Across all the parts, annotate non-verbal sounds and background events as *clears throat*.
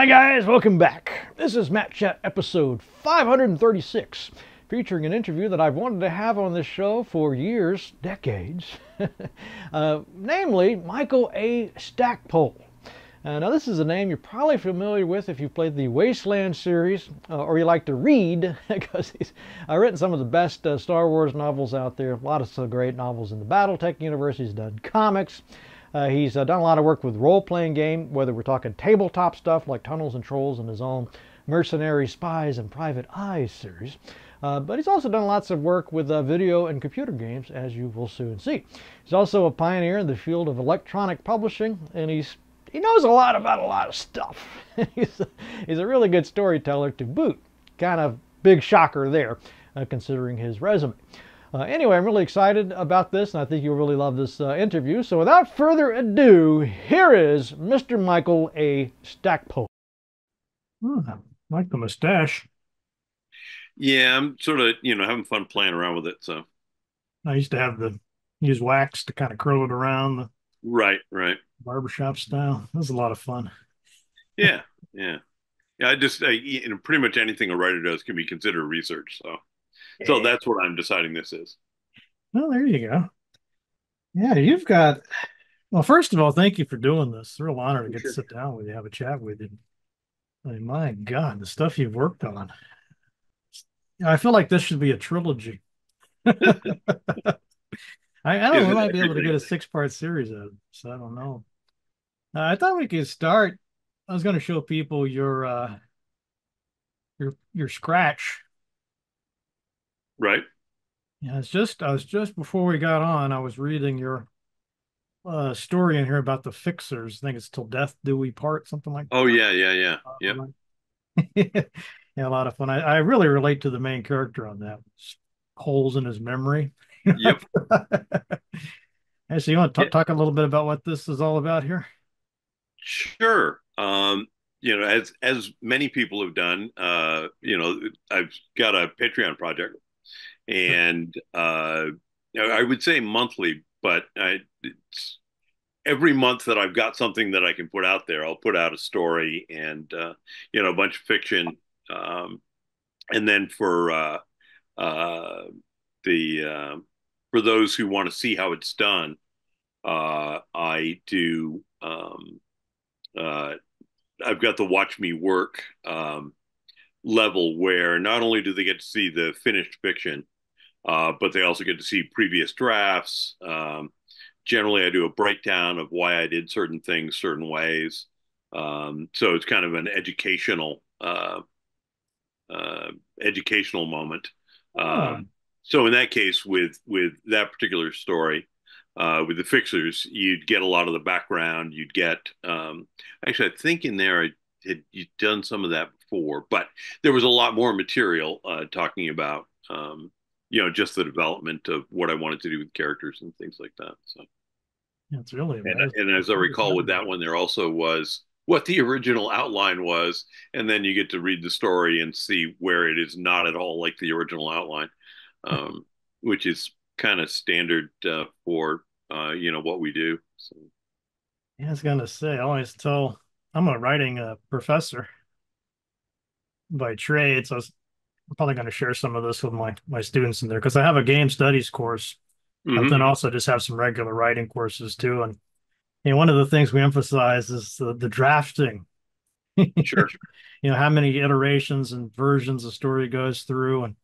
Hi, guys, welcome back. This is Matt Chat episode 536, featuring an interview that I've wanted to have on this show for years, decades, *laughs* uh, namely Michael A. Stackpole. Uh, now, this is a name you're probably familiar with if you've played the Wasteland series uh, or you like to read, *laughs* because he's uh, written some of the best uh, Star Wars novels out there. A lot of so great novels in the Battletech universe. He's done comics. Uh, he's uh, done a lot of work with role-playing game, whether we're talking tabletop stuff like Tunnels and Trolls and his own Mercenary Spies and Private Eyes series. Uh, but he's also done lots of work with uh, video and computer games, as you will soon see. He's also a pioneer in the field of electronic publishing, and he's he knows a lot about a lot of stuff. *laughs* he's, a, he's a really good storyteller to boot. Kind of big shocker there, uh, considering his resume. Uh, anyway, I'm really excited about this, and I think you'll really love this uh, interview. So without further ado, here is Mr. Michael A. Stackpole. Oh, I like the mustache. Yeah, I'm sort of, you know, having fun playing around with it. So I used to have the use wax to kind of curl it around the right, right. barbershop style. That was a lot of fun. Yeah, yeah, yeah. I just, I, you know, pretty much anything a writer does can be considered research. So, so that's what I'm deciding this is. Well, there you go. Yeah, you've got. Well, first of all, thank you for doing this. It's a real honor to get Sure. to sit down with you, have a chat with you. I mean, my God, the stuff you've worked on. I feel like this should be a trilogy. *laughs* I, I don't know, we might be able to get a six-part series out of this. I don't know. Uh, I thought we could start. I was going to show people your uh your your scratch. Right. Yeah, it's just I was just before we got on, I was reading your uh story in here about the fixers. I think it's till death do we part, something like that. Oh yeah, yeah, yeah, yeah. *laughs* yeah, a lot of fun. I, I really relate to the main character on that. Holes in his memory. Yep. *laughs* Hey, so you want to Yeah. talk a little bit about what this is all about here? Sure. Um, you know, as as many people have done, uh, you know, I've got a Patreon project, and uh, I would say monthly, but I, it's every month that I've got something that I can put out there, I'll put out a story and uh, you know a bunch of fiction, um, and then for uh, uh, the uh, for those who want to see how it's done, uh, I do. Um, uh, I've got the watch me work um, level where not only do they get to see the finished fiction, uh, but they also get to see previous drafts. Um, generally, I do a breakdown of why I did certain things certain ways. Um, so it's kind of an educational uh, uh, educational moment. Um, so in that case, with with that particular story, uh, with the fixers, you'd get a lot of the background. You'd get um, actually, I think in there I had you'd done some of that before, but there was a lot more material uh, talking about um, you know just the development of what I wanted to do with characters and things like that. So Yeah, it's really and, and as I recall with that one, there also was what the original outline was, and then you get to read the story and see where it is not at all like the original outline, um, which is kind of standard uh, for uh, you know what we do. So, Yeah, I was gonna say, I always tell I'm a writing uh, professor by trade, so I was, I'm probably going to share some of this with my my students in there because I have a game studies course, but mhm. then also just have some regular writing courses too. And you know, one of the things we emphasize is the, the drafting. Sure. *laughs* You know, how many iterations and versions a story goes through, and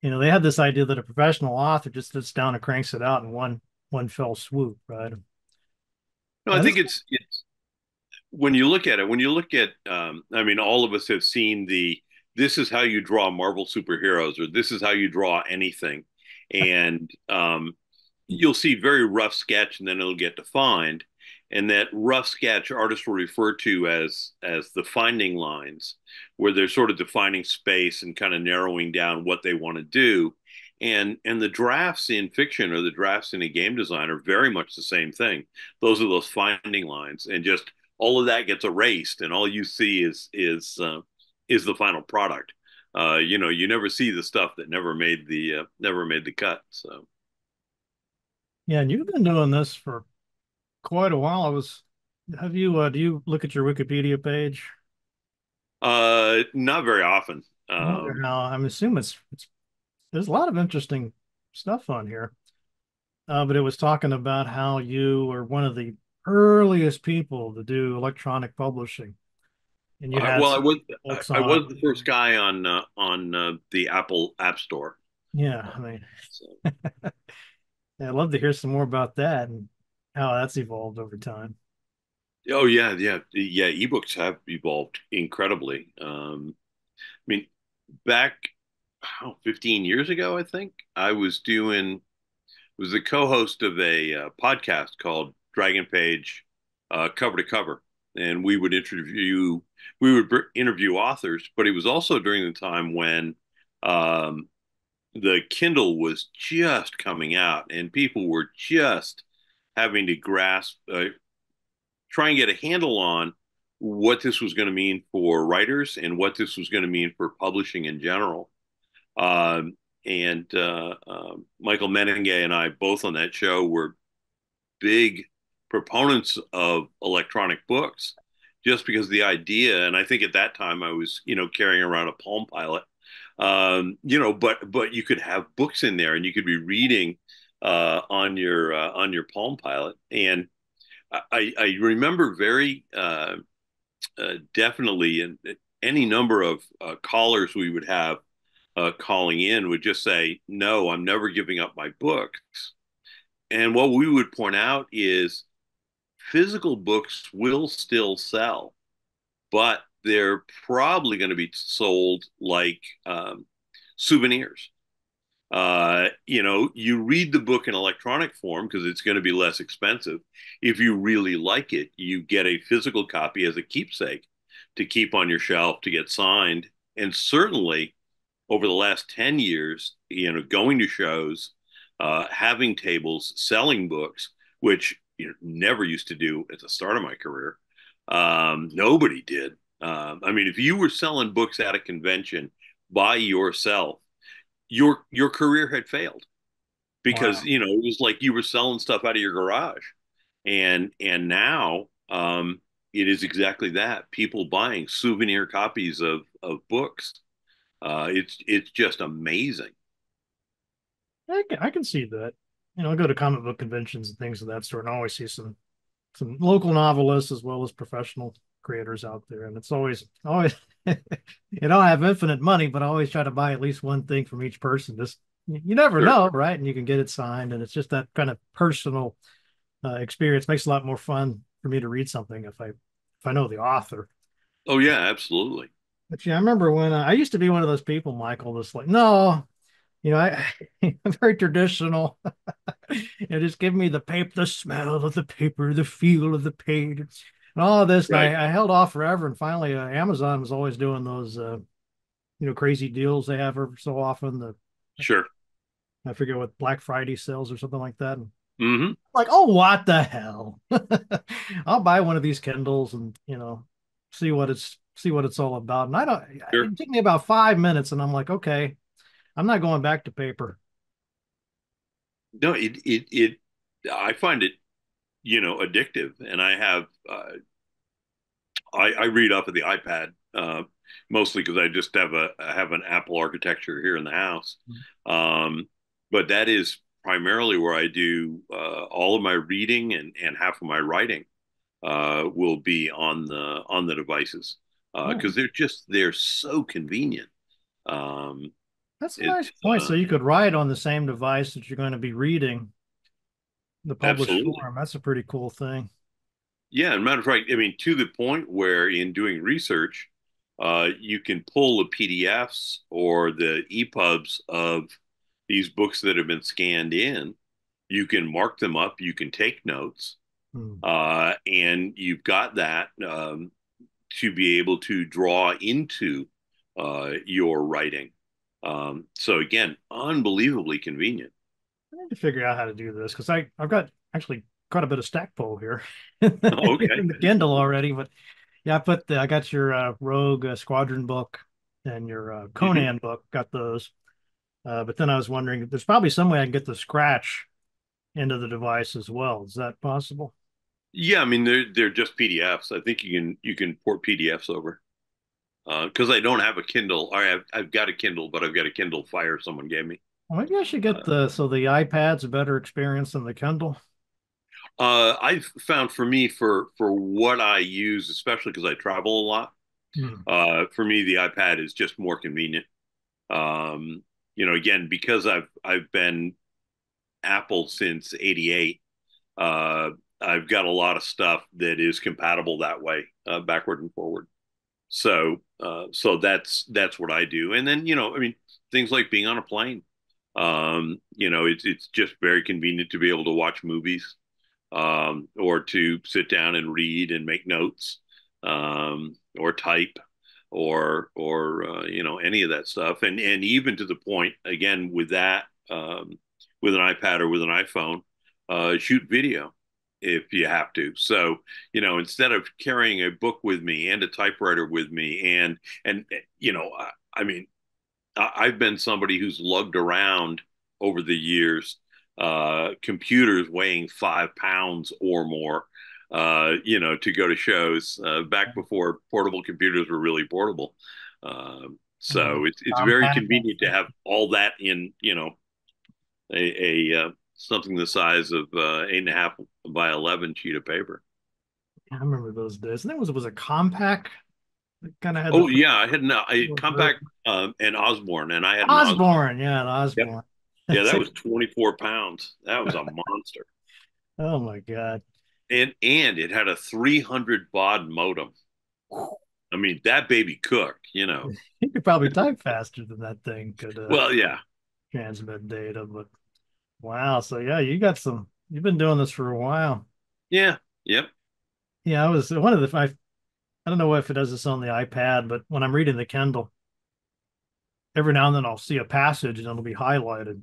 you know, they had this idea that a professional author just sits down and cranks it out in one one fell swoop, right? No, I think it's it's when you look at it, when you look at, um, I mean, all of us have seen the this is how you draw Marvel superheroes, or this is how you draw anything, and um, you'll see very rough sketch, and then it'll get defined, and that rough sketch artists will refer to as as the finding lines, where they're sort of defining space and kind of narrowing down what they want to do. And and the drafts in fiction or the drafts in a game design are very much the same thing. Those are those finding lines, and just all of that gets erased, and all you see is is uh, is the final product. Uh, you know, you never see the stuff that never made the uh, never made the cut. So Yeah, and you've been doing this for quite a while. I was have you uh, do you look at your Wikipedia page? Uh, not very often. Um, how I'm assuming it's, it's there's a lot of interesting stuff on here. Uh, but it was talking about how you were one of the earliest people to do electronic publishing, and you uh, well, I was books I was the first guy on uh, on uh, the Apple App Store. Yeah, I mean, So, *laughs* I'd love to hear some more about that and how that's evolved over time. oh yeah, yeah, yeah. Ebooks have evolved incredibly. Um, I mean, back oh, 15 years ago, I think I was doing was the co-host of a uh, podcast called Dragon Page uh, Cover to Cover, and we would interview we would interview authors, but it was also during the time when um, the Kindle was just coming out, and people were just having to grasp, uh, try and get a handle on what this was going to mean for writers and what this was going to mean for publishing in general. Um, and uh, um Michael Mennenga and I both on that show were big proponents of electronic books just because the idea and I think at that time I was you know carrying around a Palm Pilot um, you know but but you could have books in there and you could be reading uh, on your uh, on your Palm Pilot. And I, I remember very uh, uh, definitely and any number of uh, callers we would have uh, calling in would just say no I'm never giving up my books. And what we would point out is physical books will still sell, but they're probably going to be sold like um, souvenirs. Uh, you know, you read the book in electronic form because it's going to be less expensive. If you really like it, you get a physical copy as a keepsake to keep on your shelf to get signed. And certainly over the last 10 years, you know, going to shows, uh, having tables, selling books, which you know, never used to do at the start of my career. Um, nobody did. Um, I mean, if you were selling books at a convention by yourself, your your career had failed because Wow. you know it was like you were selling stuff out of your garage, and and now um, it is exactly that. People buying souvenir copies of of books. Uh, it's it's just amazing. I can, I can see that. You know, I go to comic book conventions and things of that sort, and I always see some some local novelists as well as professional creators out there. And it's always always *laughs* you know, I have infinite money, but I always try to buy at least one thing from each person. Just you never Sure. know, right? And you can get it signed, and it's just that kind of personal uh, experience makes a lot more fun for me to read something if I if I know the author. Oh yeah, absolutely. But yeah, I remember when uh, I used to be one of those people, Michael, that's like, no, you know, I, *laughs* I'm very traditional. *laughs* You know, just give me the paper, the smell of the paper, the feel of the page, and all this. Right. I, I held off forever, and finally, uh, Amazon was always doing those, uh, you know, crazy deals they have every so often. The Sure. I forget what Black Friday sales or something like that. And hmm like, oh, what the hell? *laughs* I'll buy one of these Kindles and you know, see what it's see what it's all about. And I don't. Sure. It took me about five minutes, and I'm like, okay, I'm not going back to paper. No, it it it. I find it, you know, addictive, and I have uh, I, I read off of the iPad uh, mostly because I just have a I have an Apple architecture here in the house, um, but that is primarily where I do uh, all of my reading and and half of my writing uh, will be on the on the devices Oh, because they're just they're so convenient. Um, that's a nice point. uh, So you could write on the same device that you're going to be reading the published absolutely. form. That's a pretty cool thing. Yeah, and matter of fact, I mean, to the point where in doing research, uh, you can pull the PDFs or the EPUBs of these books that have been scanned in. You can mark them up, you can take notes, Hmm. uh, and you've got that um, to be able to draw into uh, your writing. Um, so again, unbelievably convenient. I need to figure out how to do this because I I've got actually quite a bit of stack stackpole here Oh, okay. *laughs* in the Kindle already. But yeah, I put the, I got your uh, Rogue uh, Squadron book and your uh, Mhm. Conan book. Got those. Uh, but then I was wondering, there's probably some way I can get the scratch into the device as well. Is that possible? Yeah, I mean they're they're just PDFs. I think you can you can port PDFs over. Because uh, I don't have a Kindle. I have I've got a Kindle, but I've got a Kindle Fire someone gave me. Well, maybe I should get uh, the so the iPad's a better experience than the Kindle. Uh, I've found for me for for what I use, especially because I travel a lot. Hmm. Uh, for me, the iPad is just more convenient. Um, you know, again, because I've I've been Apple since '88. Uh, I've got a lot of stuff that is compatible that way, uh, backward and forward. So, uh, so that's that's what I do. And then, you know, I mean, things like being on a plane. Um, you know, it's it's just very convenient to be able to watch movies, um, or to sit down and read and make notes, um, or type, or or uh, you know any of that stuff. And and even to the point again with that, um, with an iPad or with an iPhone, uh, shoot video if you have to. So, you know, instead of carrying a book with me and a typewriter with me, and and you know, I, I mean, I've been somebody who's lugged around over the years uh, computers weighing five pounds or more. Uh, you know, to go to shows uh, back before portable computers were really portable. Um, so mm-hmm. it's it's very convenient to have all that in you know a, a uh, something the size of uh, eight and a half by eleven sheet of paper. I remember those days. And there was was a Compaq kind of had. Oh yeah, I had a, *laughs* a Compaq um, and Osborne, and I had Osborne. Osborne. Yeah, Osborne. Yep. Yeah, that was *laughs* twenty four pounds. That was a monster. Oh my god! And and it had a three hundred baud modem. I mean, that baby cooked. You know, *laughs* you could probably type faster than that thing could. Uh, well, yeah, transmit data, but Wow. So yeah, you got some. You've been doing this for a while. Yeah. Yep. Yeah, I was one of the. I, I don't know if it does this on the iPad, but when I'm reading the Kindle, every now and then I'll see a passage and it'll be highlighted.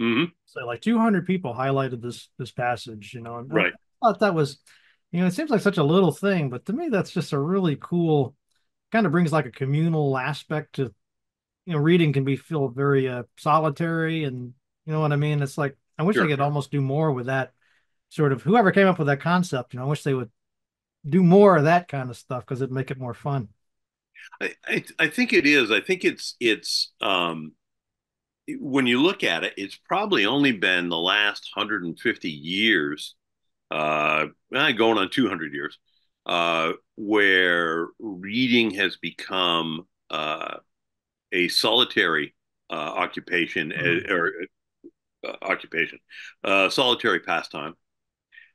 Mm-hmm. So like 200 people highlighted this this passage, you know. right. I thought that was, you know, it seems like such a little thing, but to me that's just a really cool. Kind of brings like a communal aspect to, you know, reading can be feel very uh, solitary and you know what I mean? It's like I wish sure. they could almost do more with that sort of whoever came up with that concept. You know, I wish they would do more of that kind of stuff because it'd make it more fun. I, I, I think it is. I think it's it's um, when you look at it, it's probably only been the last 150 years, uh, going on 200 years, uh, where reading has become uh, a solitary uh, occupation mm-hmm. or uh, occupation, uh, solitary pastime,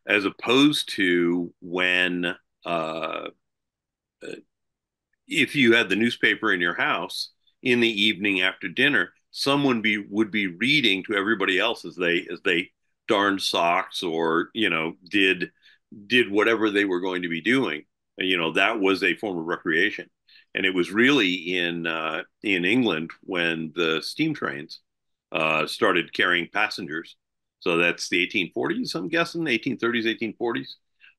as opposed to when uh, if you had the newspaper in your house in the evening after dinner, someone be would be reading to everybody else as they as they darned socks or you know did did whatever they were going to be doing. You know that was a form of recreation, and it was really in uh, in England when the steam trains uh, started carrying passengers. So that's the 1840s, I'm guessing, 1830s, 1840s.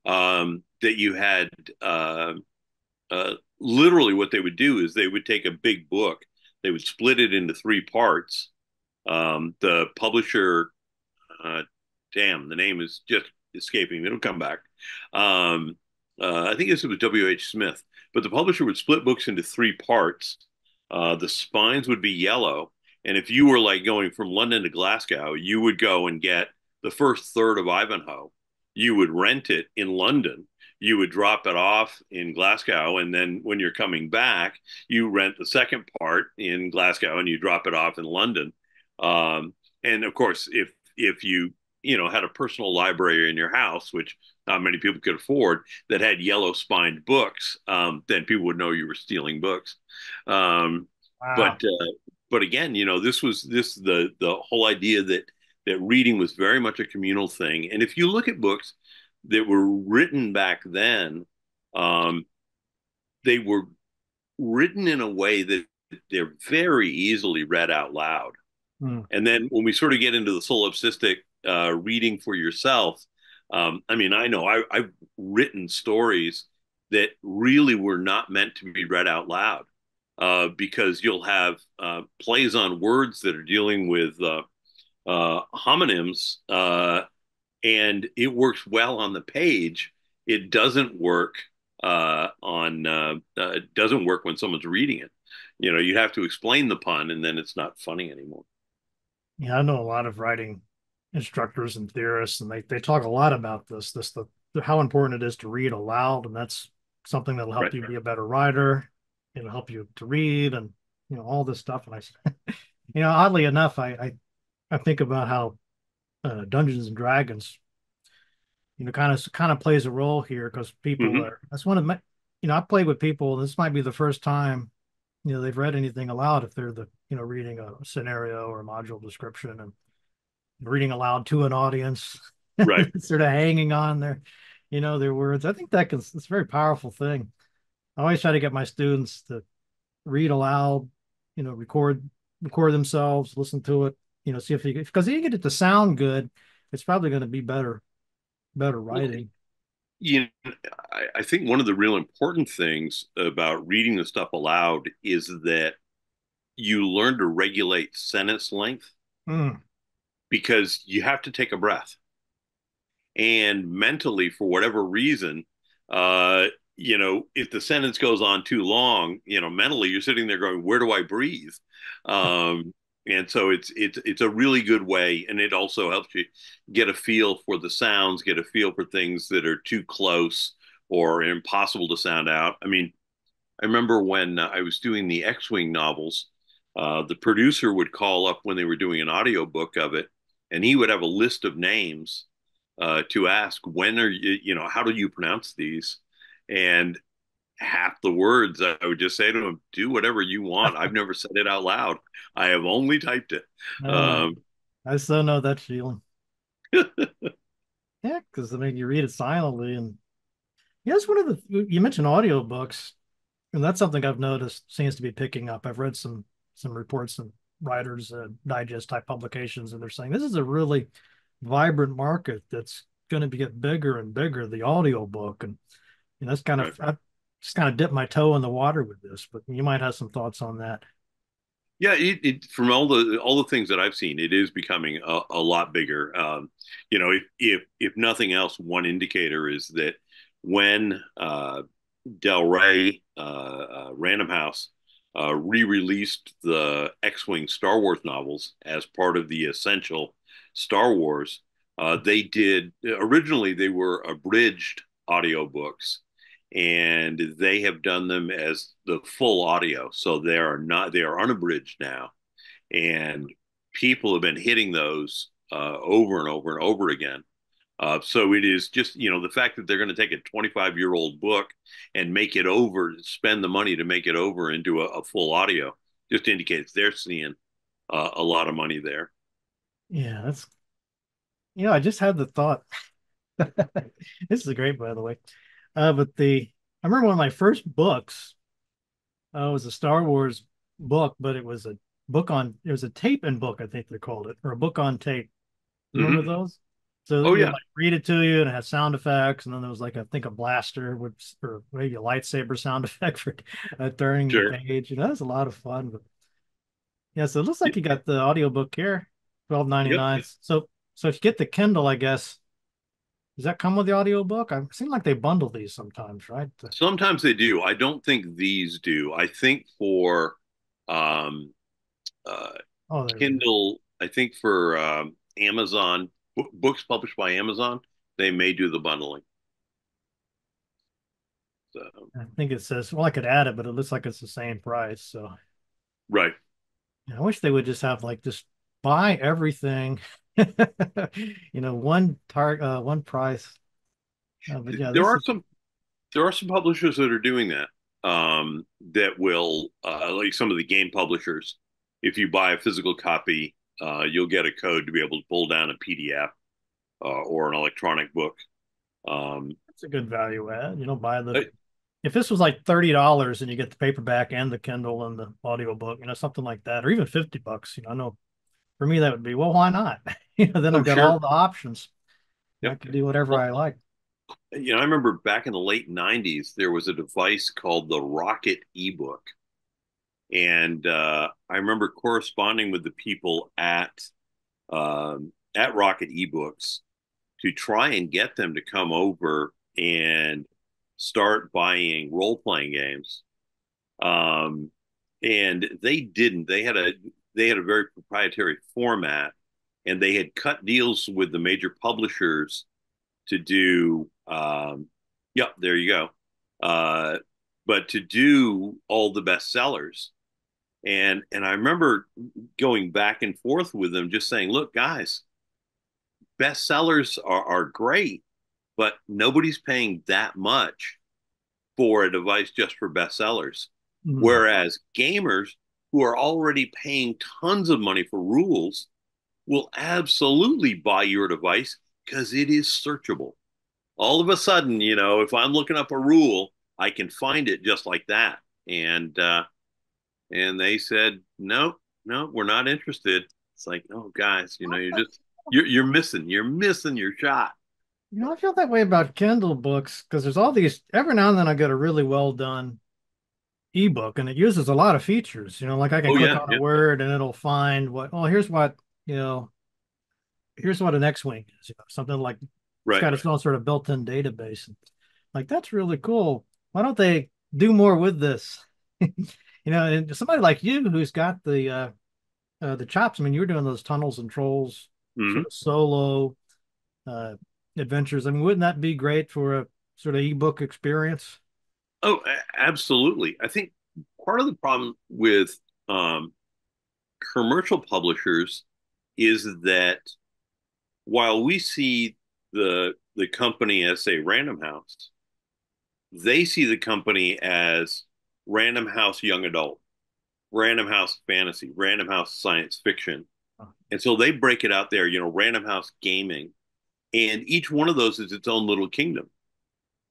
Um, that you had uh, uh, literally what they would do is they would take a big book, they would split it into three parts. Um, the publisher, uh, damn, the name is just escaping. It'll come back. Um, uh, I think this was W.H. Smith, but the publisher would split books into three parts. Uh, the spines would be yellow, and if you were like going from London to Glasgow, you would go and get the first third of Ivanhoe. You would rent it in London. You would drop it off in Glasgow. And then when you're coming back, you rent the second part in Glasgow and you drop it off in London. Um, and of course, if, if you, you know, had a personal library in your house, which not many people could afford, that had yellow spined books, um, then people would know you were stealing books. Um, wow. But uh, but again, you know, this was this the the whole idea that that reading was very much a communal thing. And if you look at books that were written back then, um, they were written in a way that they're very easily read out loud. Mm. And then when we sort of get into the solipsistic uh, reading for yourself, um, I mean, I know I, I've written stories that really were not meant to be read out loud uh, because you'll have uh, plays on words that are dealing with uh, uh homonyms, uh, and it works well on the page. it doesn't work uh, on uh, uh, it doesn't work when someone's reading it. You know, you have to explain the pun, and then it's not funny anymore. Yeah, I know a lot of writing instructors and theorists, and they they talk a lot about this this the, the how important it is to read aloud, and that's something that'll help right. you be a better writer. It'll help you to read, and you know all this stuff. And I, *laughs* you know, oddly enough, I I, I think about how uh, Dungeons and Dragons, you know, kind of kind of plays a role here because people mm-hmm. are. That's one of my, you know, I play with people. This might be the first time, you know, they've read anything aloud if they're the you know reading a scenario or a module description and reading aloud to an audience, right? *laughs* sort of hanging on their, you know, their words. I think that can it's a very powerful thing. I always try to get my students to read aloud, you know, record record themselves, listen to it, you know, see if you because if you get it to sound good, it's probably going to be better, better writing. You know, I, I think one of the real important things about reading the stuff aloud is that you learn to regulate sentence length mm. because you have to take a breath. And mentally, for whatever reason, uh, you know, if the sentence goes on too long, you know, mentally you're sitting there going, "Where do I breathe?" Um, and so it's it's it's a really good way, and it also helps you get a feel for the sounds, get a feel for things that are too close or impossible to sound out. I mean, I remember when uh, I was doing the X-wing novels, uh, the producer would call up when they were doing an audio book of it, and he would have a list of names uh, to ask, "When are you? You know, how do you pronounce these?" And half the words, I would just say to him, "Do whatever you want." I've never said it out loud. I have only typed it. *laughs* Um, I still know that feeling. *laughs* yeah, because I mean, you read it silently, and yeah, it's one of the you mentioned audiobooks, and that's something I've noticed seems to be picking up. I've read some some reports and writers uh, digest type publications, and they're saying this is a really vibrant market that's going to get bigger and bigger. The audiobook, and you know, that's kind of I just kind of dipped my toe in the water with this, but you might have some thoughts on that. Yeah, it, it, from all the all the things that I've seen, it is becoming a, a lot bigger. Um, you know, if if if nothing else, one indicator is that when uh, Del Rey, uh, uh, Random House, uh, re-released the X-wing Star Wars novels as part of the essential Star Wars. Uh, they did originally they were abridged audiobooks and they have done them as the full audio. So they are not they are unabridged now. And people have been hitting those uh, over and over and over again. Uh, so it is just you know the fact that they're going to take a 25 year old book and make it over spend the money to make it over into a, a full audio just indicates they're seeing uh, a lot of money there. Yeah that's you know i just had the thought. *laughs* This is great by the way uh, but the I remember one of my first books uh, was a Star Wars book, but it was a book on it was a tape and book, I think they called it, or a book on tape. Remember mm-hmm. those? So oh yeah, like read it to you, and it had sound effects, and then there was like I think a blaster with or maybe a lightsaber sound *laughs* effect for uh, turning sure. the page. You know, that was a lot of fun. But yeah, so it looks like you got the audiobook here, twelve ninety nine. Yep. So so if you get the Kindle, I guess does that come with the audiobook? I seem like they bundle these sometimes, right? Sometimes they do. I don't think these do. I think for um, uh, oh, Kindle, I think for um, Amazon books published by Amazon, they may do the bundling. So I think it says well, I could add it, but it looks like it's the same price. So right. I wish they would just have like just buy everything *laughs* *laughs* you know, one tar uh, one price. Uh, but yeah, there are is... some there are some publishers that are doing that. Um, that will uh, like some of the game publishers. If you buy a physical copy, uh, you'll get a code to be able to pull down a PDF uh, or an electronic book. Um, That's a good value add. You don't buy the. if this was like thirty dollars and you get the paperback and the Kindle and the audio book, you know, something like that, or even fifty bucks, you know, I know for me that would be well, why not? *laughs* you know, then oh, I've got sure. all the options. Yep. I can do whatever well, I like. You know, I remember back in the late '90s, there was a device called the Rocket eBook, and uh, I remember corresponding with the people at um, at Rocket eBooks to try and get them to come over and start buying role playing games. Um, and they didn't. They had a they had a very proprietary format, and they had cut deals with the major publishers to do. Um, yep, there you go. Uh, but to do all the bestsellers, and and I remember going back and forth with them, just saying, "Look, guys, bestsellers are, are great, but nobody's paying that much for a device just for bestsellers. Mm-hmm. Whereas gamers who are already paying tons of money for rules will absolutely buy your device because it is searchable. All of a sudden, you know, if I'm looking up a rule, I can find it just like that. And uh, and they said, no, no, we're not interested. It's like, oh, guys, you know, you're just you're you're missing, you're missing your shot. You know, I feel that way about Kindle books because there's all these. Every now and then, I get a really well done ebook, and it uses a lot of features. You know, like I can oh, click yeah, on yeah. a word and it'll find what. Oh, here's what you know. Here's what an X-wing is. You know, something like right. it's got its own sort of built-in database. Like that's really cool. Why don't they do more with this? *laughs* you know, and somebody like you who's got the uh, uh the chops. I mean, you're doing those tunnels and trolls mm-hmm. sort of solo uh, adventures. I mean, wouldn't that be great for a sort of ebook experience? Oh, absolutely. I think part of the problem with um, commercial publishers is that while we see the the company as say Random House, they see the company as Random House Young Adult, Random House Fantasy, Random House Science Fiction, and so they break it out there, you know, Random House Gaming. And each one of those is its own little kingdom.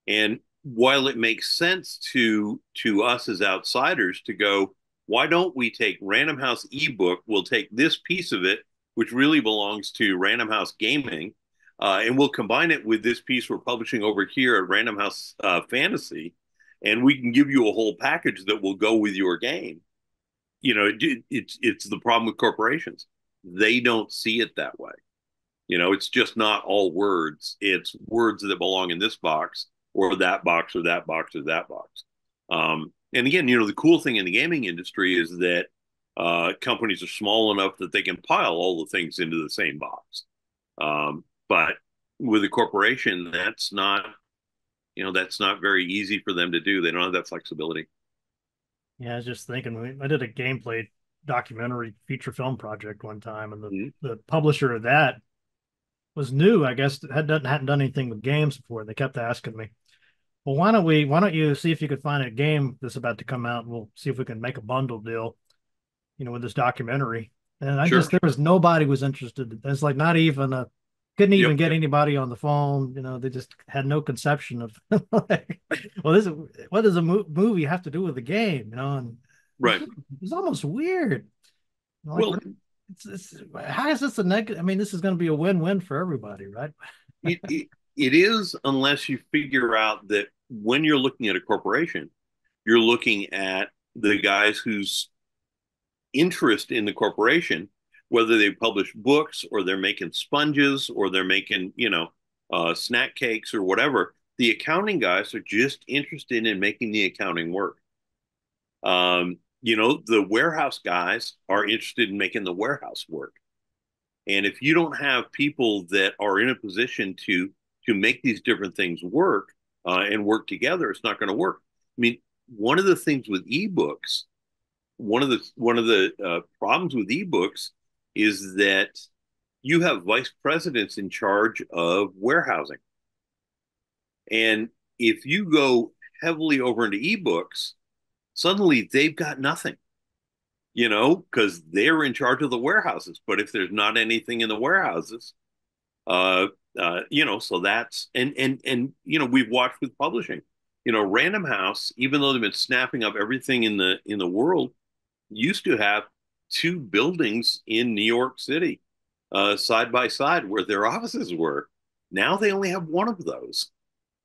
And while it makes sense to to us as outsiders to go, why don't we take Random House ebook? We'll take this piece of it, which really belongs to Random House Gaming, uh, and we'll combine it with this piece we're publishing over here at Random House uh, Fantasy, and we can give you a whole package that will go with your game. You know, it, it's it's the problem with corporations they don't see it that way. You know, it's just not all words. It's words that belong in this box or that box or that box or that box. Um, and again, you know, the cool thing in the gaming industry is that uh, companies are small enough that they can pile all the things into the same box. Um, but with a corporation, that's not, you know, that's not very easy for them to do. They don't have that flexibility. Yeah, I was just thinking, I did a gameplay documentary feature film project one time, and the, mm-hmm. the publisher of that was new. I guess had hadn't done anything with games before. They kept asking me, "Well, why don't we? Why don't you see if you could find a game that's about to come out, and we'll see if we can make a bundle deal, you know, with this documentary." And I sure. just there was nobody was interested. It's like not even a couldn't even yep. get anybody on the phone. You know, they just had no conception of *laughs* like, well, this is what does a mo- movie have to do with the game? You know, and Right. *laughs* It's almost weird. Like, well, it's, it's, how is this a negative? I mean, this is going to be a win-win for everybody, right? it, it, it is, unless you figure out that when you're looking at a corporation, you're looking at the guys whose interest in the corporation, whether they publish books or they're making sponges or they're making, you know, uh, snack cakes or whatever. The accounting guys are just interested in making the accounting work. Um, you know, the warehouse guys are interested in making the warehouse work. And if you don't have people that are in a position to to make these different things work uh, and work together, it's not going to work. I mean, one of the things with ebooks, one of the one of the uh, problems with ebooks is that you have vice presidents in charge of warehousing, and if you go heavily over into ebooks, suddenly they've got nothing, you know, because they're in charge of the warehouses. But if there's not anything in the warehouses, uh, uh, you know, so that's and and and you know, we've watched with publishing, you know, Random House, even though they've been snapping up everything in the in the world, used to have two buildings in New York City, uh, side by side, where their offices were. Now they only have one of those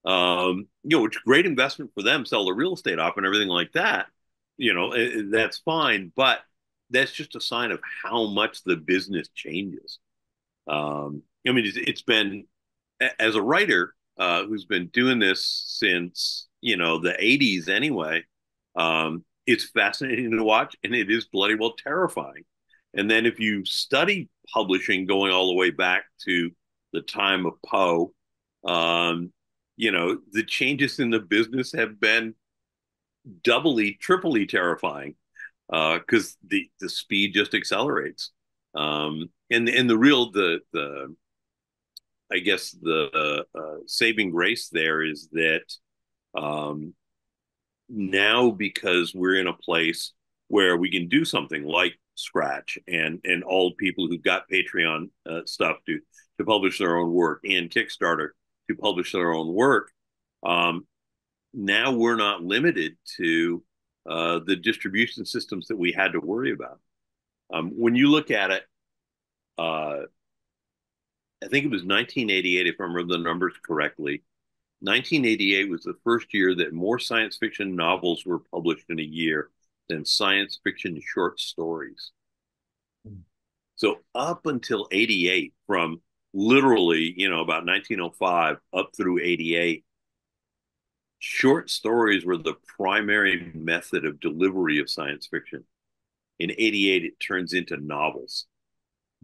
um, you know, which great investment for them, sell the real estate off and everything like that. You know, it, that's fine, but that's just a sign of how much the business changes. Um, I mean, it's, it's been as a writer, uh, who's been doing this since you know the 80s anyway. Um, it's fascinating to watch, and it is bloody well terrifying. And then if you study publishing going all the way back to the time of Poe, um, you know, the changes in the business have been doubly, triply terrifying because uh, the the speed just accelerates. Um, and and the real the the I guess the uh, saving grace there is that um, now because we're in a place where we can do something like Scratch and and all people who've got Patreon uh, stuff to to publish their own work and Kickstarter to publish their own work. Um, now we're not limited to uh, the distribution systems that we had to worry about. Um, when you look at it, uh, I think it was 1988, if I remember the numbers correctly. 1988 was the first year that more science fiction novels were published in a year than science fiction short stories. Mm. So up until 88, from literally, you know, about 1905 up through 88, short stories were the primary method of delivery of science fiction. In 88, it turns into novels.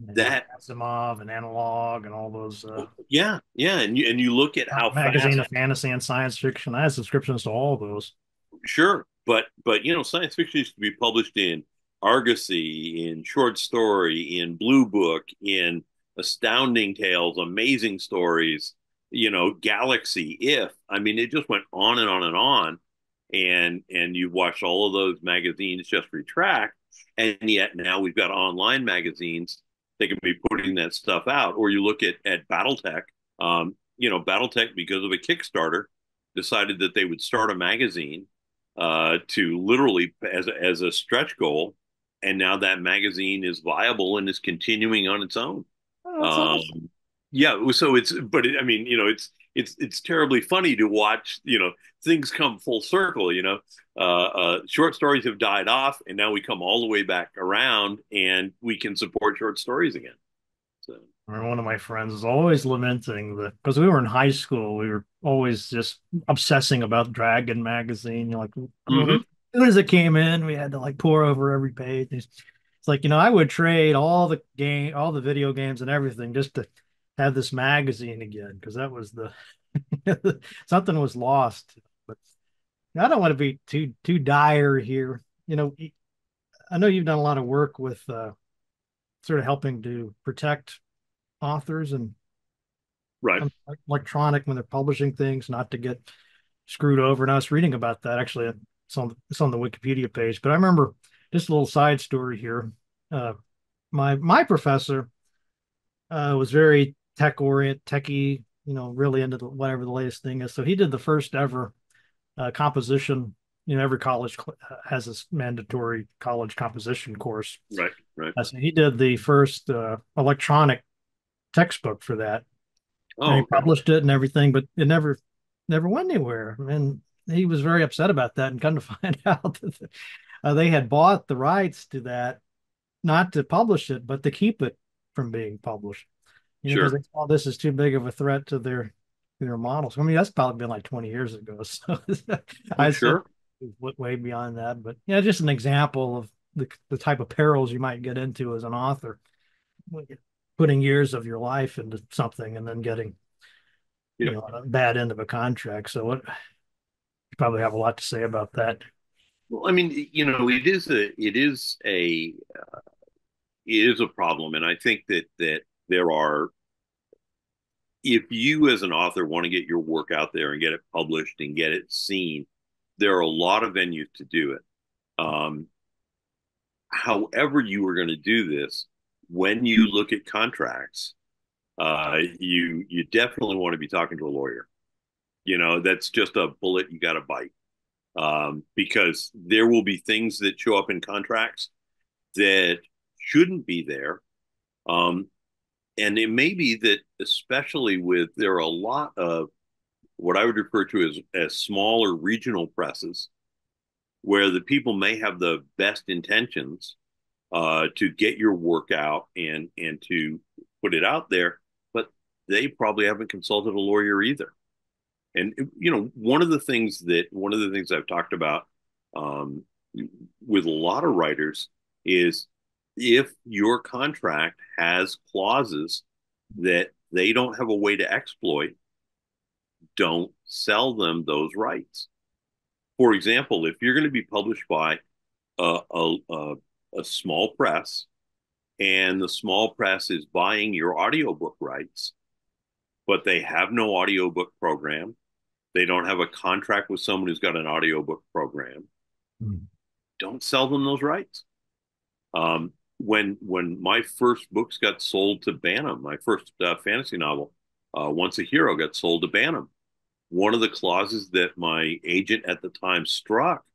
And that Asimov and Analog and all those. Uh, yeah, yeah, and you and you look at how magazine fast, of fantasy and science fiction. I have subscriptions to all of those. Sure, but but you know, science fiction used to be published in Argosy, in short story, in Blue Book, in astounding tales, amazing stories, you know, Galaxy, if I mean it just went on and on and on. And and you watch all of those magazines just retract. And yet now we've got online magazines that can be putting that stuff out. Or you look at at Battletech, um, you know, Battletech because of a Kickstarter decided that they would start a magazine uh, to literally as a, as a stretch goal, and now that magazine is viable and is continuing on its own. Oh, um, yeah, so it's but it, I mean, you know, it's it's it's terribly funny to watch. You know, things come full circle. You know, uh, uh, short stories have died off, and now we come all the way back around, and we can support short stories again. So. One of my friends is always lamenting that because we were in high school, we were always just obsessing about Dragon magazine. You know, like mm-hmm. as soon as it came in, we had to like pore over every page. It's like, you know, I would trade all the game, all the video games and everything just to have this magazine again because that was the *laughs* something was lost. But I don't want to be too too dire here. You know, I know you've done a lot of work with uh, sort of helping to protect authors and right electronic when they're publishing things, not to get screwed over. And I was reading about that actually. It's on it's on the Wikipedia page, but I remember just a little side story here. Uh, my my professor uh, was very tech orient, techie, you know, really into the, whatever the latest thing is. So he did the first ever uh, composition. You know, every college cl- uh, has this mandatory college composition course. Right, right. Uh, so he did the first uh, electronic textbook for that. Oh, and he okay. published it and everything, but it never never went anywhere. And he was very upset about that. And come to *laughs* find out that uh, they had bought the rights to that, not to publish it, but to keep it from being published. You know, sure. They this is too big of a threat to their their models. I mean, that's probably been like 20 years ago. *laughs* So I sure way beyond that. But yeah, just an example of the the type of perils you might get into as an author, putting years of your life into something and then getting you know a bad end of a contract. So what you probably have a lot to say about that. Well, I mean, you know, it is a it is a uh, it is a problem, and I think that that there are if you as an author want to get your work out there and get it published and get it seen, there are a lot of venues to do it. Um, however, you are going to do this, when you look at contracts, uh, you you definitely want to be talking to a lawyer. You know, that's just a bullet you got to bite um, because there will be things that show up in contracts that shouldn't be there. Um, and it may be that, especially with there are a lot of what I would refer to as, as smaller regional presses, where the people may have the best intentions uh, to get your work out and and to put it out there, but they probably haven't consulted a lawyer either. And you know, one of the things that one of the things I've talked about um, with a lot of writers is if your contract has clauses that they don't have a way to exploit, don't sell them those rights. For example, if you're going to be published by a, a, a, a small press and the small press is buying your audiobook rights, but they have no audiobook program, they don't have a contract with someone who's got an audiobook program, mm. don't sell them those rights. Um, when when my first books got sold to Bantam, my first uh, fantasy novel, uh, Once a Hero, got sold to Bantam. One of the clauses that my agent at the time struck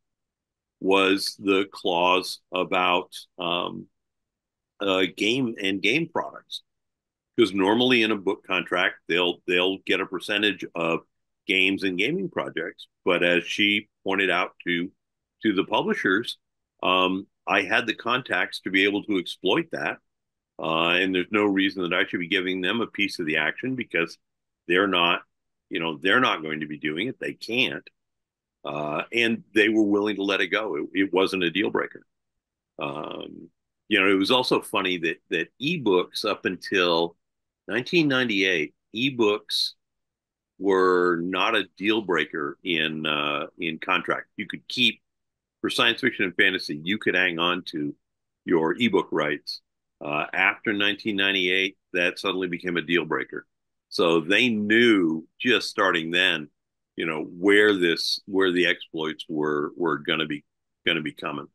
was the clause about um, uh, game and game products, because normally in a book contract they'll they'll get a percentage of games and gaming projects, but as she pointed out to to the publishers, um, I had the contacts to be able to exploit that. Uh, and there's no reason that I should be giving them a piece of the action because they're not, you know, they're not going to be doing it. They can't. Uh, and they were willing to let it go. It, it wasn't a deal breaker. Um, you know, it was also funny that that ebooks up until 1998, ebooks were not a deal breaker in uh, in contract. You could keep for science fiction and fantasy, you could hang on to your ebook rights. Uh, after 1998, that suddenly became a deal breaker. So they knew just starting then, you know, where this where the exploits were were going to be going to be coming,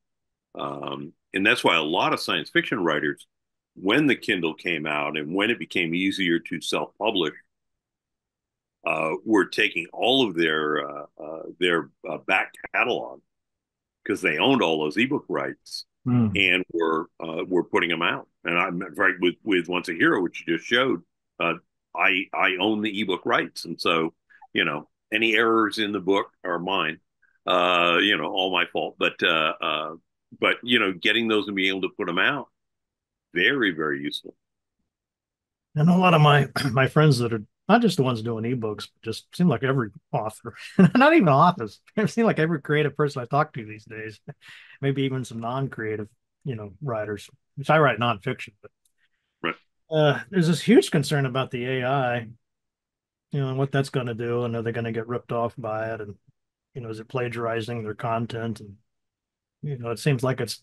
um, and that's why a lot of science fiction writers, when the Kindle came out and when it became easier to self publish, uh, were taking all of their uh, uh, their uh, back catalog because they owned all those ebook rights mm. and were uh, were putting them out. And I'm right with with Once a Hero, which you just showed. Uh, I I own the ebook rights, and so you know any errors in the book are mine. Uh, you know, all my fault. But uh, uh, but you know, getting those and being able to put them out, very very useful. I know a lot of my *clears throat* my friends that are not just the ones doing ebooks, just seem like every author, *laughs* not even authors. *laughs* It seems like every creative person I talk to these days, *laughs* maybe even some non-creative, you know, writers. Which I write nonfiction, but right. uh, there's this huge concern about the AI, you know, and what that's going to do, and are they going to get ripped off by it, and you know, is it plagiarizing their content, and you know, it seems like it's.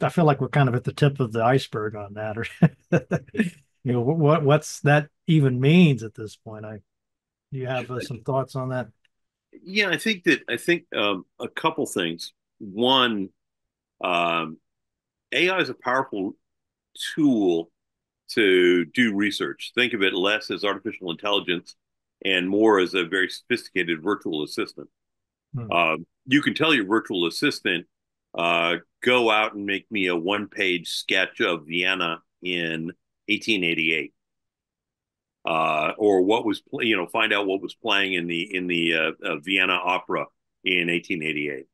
I feel like we're kind of at the tip of the iceberg on that, or you know what what's that even means at this point? I do you have uh, some thoughts on that? Yeah i think that i think um, a couple things. One um, ai is a powerful tool to do research. Think of it less as artificial intelligence and more as a very sophisticated virtual assistant. Hmm. uh, you can tell your virtual assistant uh, go out and make me a one page sketch of vienna in 1888 uh, or what was you know find out what was playing in the in the uh, uh, Vienna Opera in 1888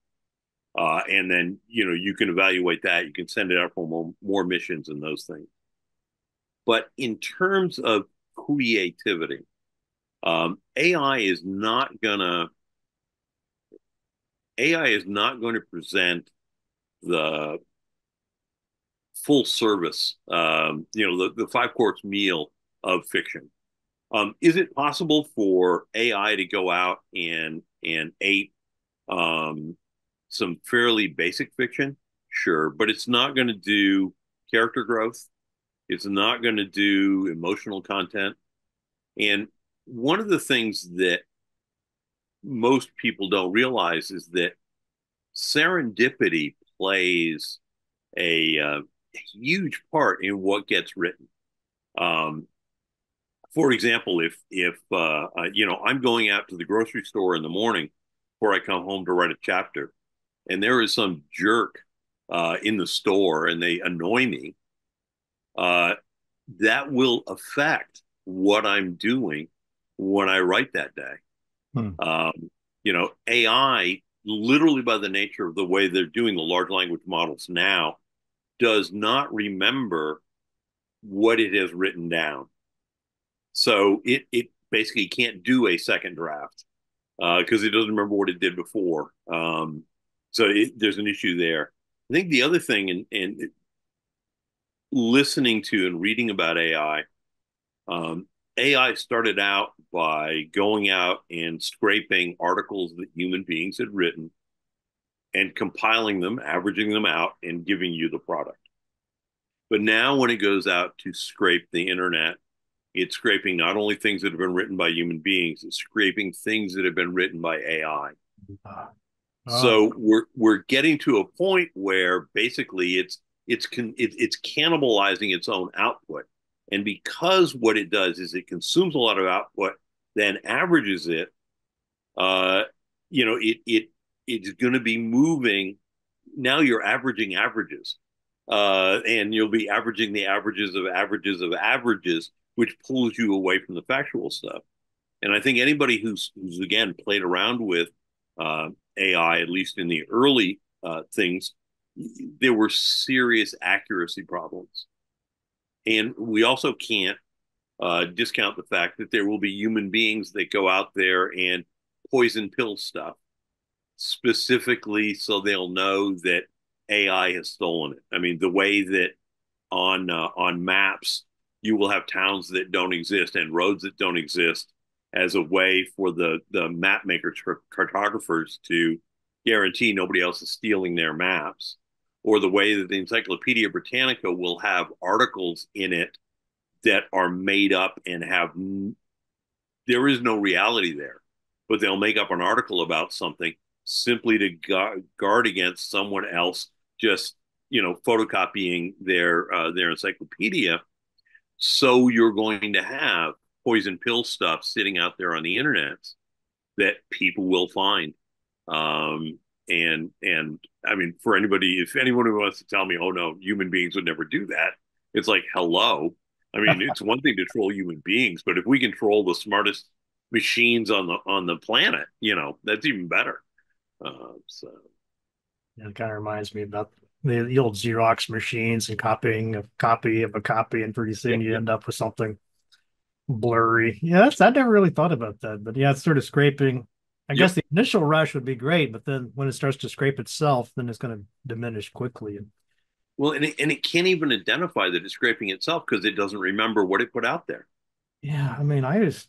uh, and then you know you can evaluate that. You can send it out for more, more missions and those things. But in terms of creativity um, AI is not gonna AI is not going to present the full service, um, you know, the, the five course meal of fiction. Um, is it possible for AI to go out and and ape um, some fairly basic fiction? Sure, but it's not going to do character growth. It's not going to do emotional content. And one of the things that most people don't realize is that serendipity plays a uh, huge part in what gets written. Um, for example, if if uh, uh, you know I'm going out to the grocery store in the morning before I come home to write a chapter, and there is some jerk uh, in the store and they annoy me, uh, that will affect what I'm doing when I write that day. Hmm. Um, you know, AI, literally by the nature of the way they're doing the large language models now, does not remember what it has written down. So it it basically can't do a second draft. because uh, it doesn't remember what it did before. Um, so it, there's an issue there. I think the other thing, and in, listening to and reading about AI, um, AI started out by going out and scraping articles that human beings had written and compiling them, averaging them out, and giving you the product. But now, when it goes out to scrape the internet, it's scraping not only things that have been written by human beings, it's scraping things that have been written by AI. Oh. So we're we're getting to a point where basically it's it's con- it, it's cannibalizing its own output, and because what it does is it consumes a lot of output, then averages it. Uh, you know, it it it's going to be moving. Now you're averaging averages, uh, and you'll be averaging the averages of averages of averages, which pulls you away from the factual stuff. And I think anybody who's who's again played around with uh, AI, at least in the early uh, things, there were serious accuracy problems. And we also can't uh, discount the fact that there will be human beings that go out there and poison pill stuff specifically so they'll know that AI has stolen it. I mean, the way that on uh, on maps you will have towns that don't exist and roads that don't exist as a way for the the map makers cartographers to guarantee nobody else is stealing their maps. Or the way that the encyclopedia britannica will have articles in it that are made up and have there is no reality there. But they'll make up an article about something simply to gu- guard against someone else just you know photocopying their uh, their encyclopedia so you're going to have poison pill stuff sitting out there on the internet that people will find. Um, and and i mean for anybody if anyone who wants to tell me oh no human beings would never do that it's like hello. I mean it's one thing to troll human beings but if we control the smartest machines on the on the planet you know that's even better. Uh, so. It kind of reminds me about the, the old Xerox machines and copying a copy of a copy, and pretty soon yeah. you end up with something blurry. Yeah, that's I never really thought about that, but yeah, it's sort of scraping. I yep. guess the initial rush would be great, but then when it starts to scrape itself, then it's going to diminish quickly. Well, and it, and it can't even identify that it's scraping itself because it doesn't remember what it put out there. Yeah, I mean, I just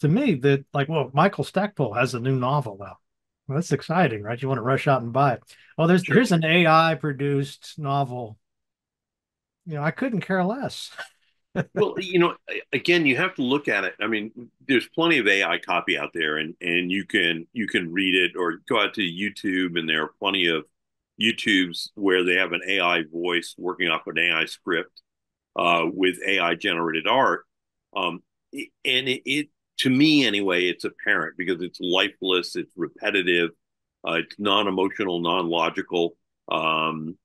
to me that like, well, Michael Stackpole has a new novel out. Well, that's exciting, right? You want to rush out and buy it. Oh, there's sure. here's an AI produced novel. You know, I couldn't care less. *laughs* well, you know, again, you have to look at it. I mean, there's plenty of AI copy out there, and and you can you can read it or go out to YouTube, and there are plenty of YouTubes where they have an AI voice working off an AI script uh, with AI generated art. Um, and it, it to me anyway, it's apparent because it's lifeless, it's repetitive, uh, it's non-emotional, non-logical, um,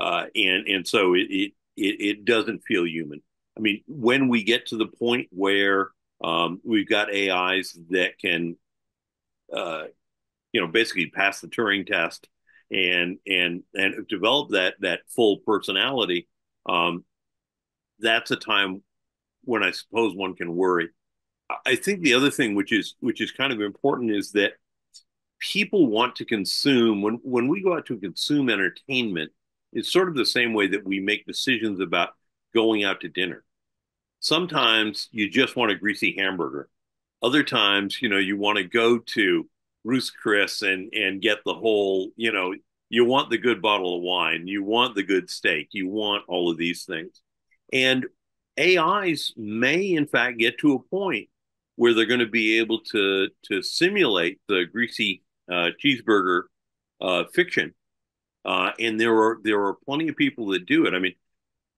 uh, and and so it, it it doesn't feel human. I mean, when we get to the point where um, we've got AIs that can, uh, you know, basically pass the Turing test and and and develop that that full personality, um, that's a time when I suppose one can worry. I think the other thing, which is which is kind of important, is that people want to consume when when we go out to consume entertainment. It's sort of the same way that we make decisions about going out to dinner. Sometimes you just want a greasy hamburger. Other times, you know, you want to go to Ruth's Chris and and get the whole, you know, you want the good bottle of wine, you want the good steak, you want all of these things. And AIs may in fact get to a point where they're going to be able to to simulate the greasy uh, cheeseburger uh, fiction. Uh, and there are there are plenty of people that do it. I mean,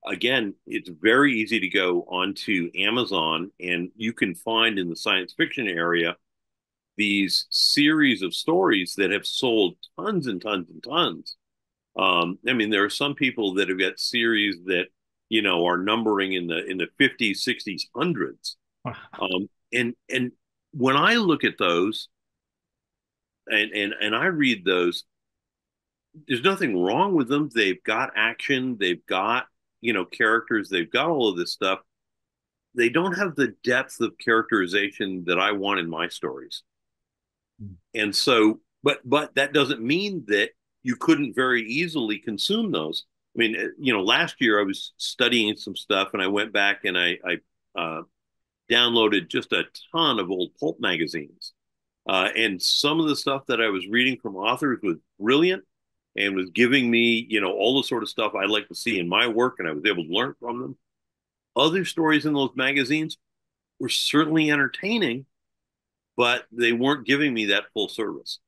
again, it's very easy to go onto Amazon and you can find in the science fiction area these series of stories that have sold tons and tons and tons. Um, I mean, there are some people that have got series that you know are numbering in the in the 50s, 60s, hundreds. Um, and and when I look at those and and and I read those, there's nothing wrong with them. They've got action, they've got you know characters, they've got all of this stuff. They don't have the depth of characterization that I want in my stories. Mm. And so, but but that doesn't mean that you couldn't very easily consume those. I mean, uh, you know, last year I was studying some stuff, and I went back and I, I uh, downloaded just a ton of old pulp magazines, uh, and some of the stuff that I was reading from authors was brilliant and was giving me, you know, all the sort of stuff I like to see in my work, and I was able to learn from them. Other stories in those magazines were certainly entertaining, but they weren't giving me that full service.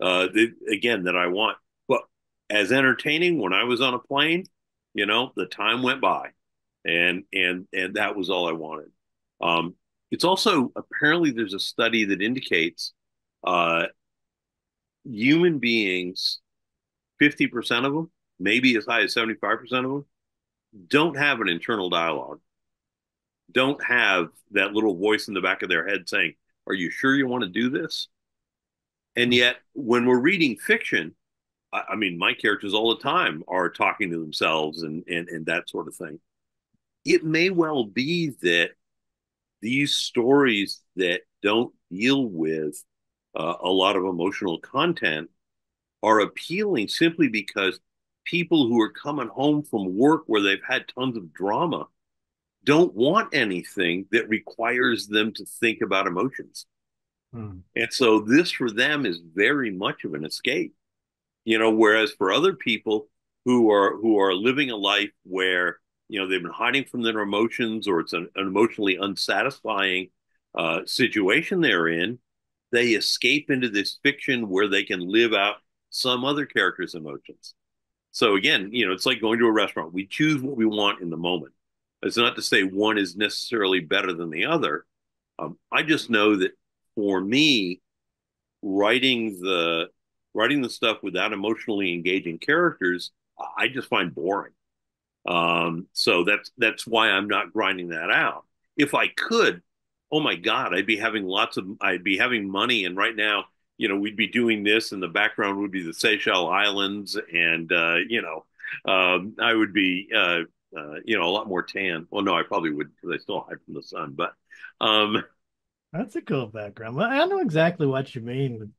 Uh, they, again, that I want. But as entertaining when I was on a plane, you know, the time went by, and and and that was all I wanted. Um, it's also apparently there's a study that indicates uh, human beings, fifty percent of them, maybe as high as seventy five percent of them, don't have an internal dialogue. Don't have that little voice in the back of their head saying, "Are you sure you want to do this?" And yet, when we're reading fiction, I, I mean, my characters all the time are talking to themselves and, and, and that sort of thing. It may well be that these stories that don't deal with uh, a lot of emotional content are appealing simply because people who are coming home from work where they've had tons of drama don't want anything that requires them to think about emotions. Hmm. And so this for them is very much of an escape. You know, whereas for other people who are who are living a life where you know they've been hiding from their emotions or it's an, an emotionally unsatisfying uh, situation they're in, they escape into this fiction where they can live out some other character's emotions. So again, you know, it's like going to a restaurant. We choose what we want in the moment. It's not to say one is necessarily better than the other. Um, I just know that for me, writing the writing the stuff without emotionally engaging characters, I just find boring. Um, so that's that's why I'm not grinding that out. If I could, oh my God, I'd be having lots of I'd be having money, and right now, you know, we'd be doing this, and the background would be the Seychelles Islands, and uh, you know, um, I would be uh, uh, you know a lot more tan. Well, no, I probably would because I still hide from the sun, but um, that's a cool background. I know exactly what you mean.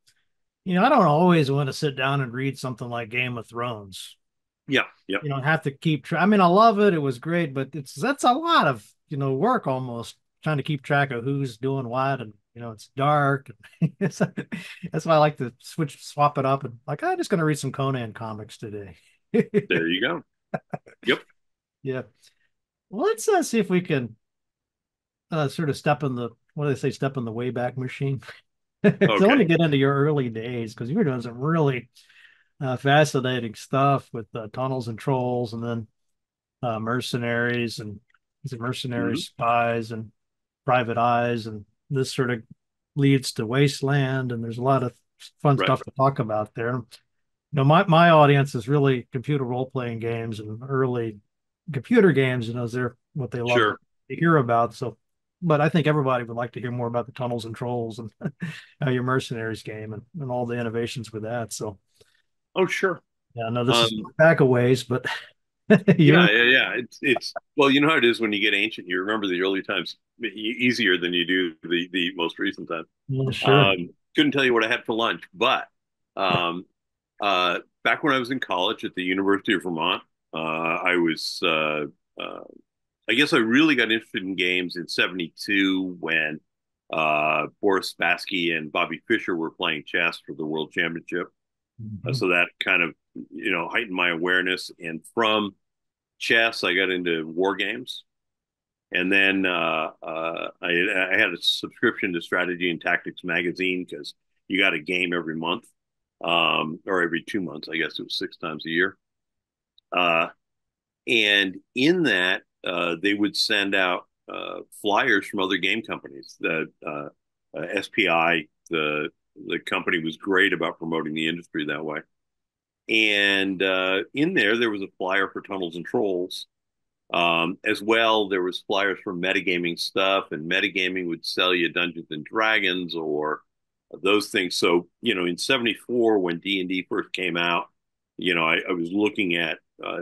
You know, I don't always want to sit down and read something like Game of Thrones. Yeah, yeah. You know, have to keep. Tra- I mean, I love it. It was great, but it's that's a lot of you know work almost trying to keep track of who's doing what, and you know, it's dark. *laughs* that's why I like to switch, swap it up, and like I'm just going to read some Conan comics today. *laughs* there you go. Yep. Yeah. Well, let's uh, see if we can uh, sort of step in the what do they say? Step in the wayback machine. *laughs* okay. so I want to get into your early days because you were doing some really uh, fascinating stuff with uh, tunnels and trolls, and then uh, mercenaries and mercenary mm-hmm. spies and private eyes, and this sort of leads to wasteland, and there's a lot of fun right. stuff to talk about there. You know, my my audience is really computer role playing games and early computer games. You know, they're what they love sure. to hear about. So but I think everybody would like to hear more about the tunnels and trolls and *laughs* your mercenaries game and, and all the innovations with that. So, oh sure, yeah, no, this um, is back a ways, but *laughs* yeah, yeah, yeah. It's it's well, you know how it is when you get ancient. You remember the early times easier than you do the the most recent time. Sure. Um, couldn't tell you what I had for lunch, but um, *laughs* uh, back when I was in college at the University of Vermont, uh, I was uh, uh I guess I really got interested in games in '72 when uh, Boris Spassky and Bobby Fischer were playing chess for the World Championship. Mm-hmm. So that kind of you know heightened my awareness. And from chess, I got into war games. And then uh, uh I, I, had a subscription to Strategy and Tactics magazine because you got a game every month um, or every two months. I guess it was six times a year. Uh, and in that, uh, they would send out uh, flyers from other game companies. The uh SPI, the the company, was great about promoting the industry that way. And uh, in there, there was a flyer for Tunnels and Trolls. Um, as well, there was flyers for metagaming stuff, and metagaming would sell you Dungeons and Dragons or those things. So, you know, in '74 when D and D first came out, you know, I, I was looking at uh,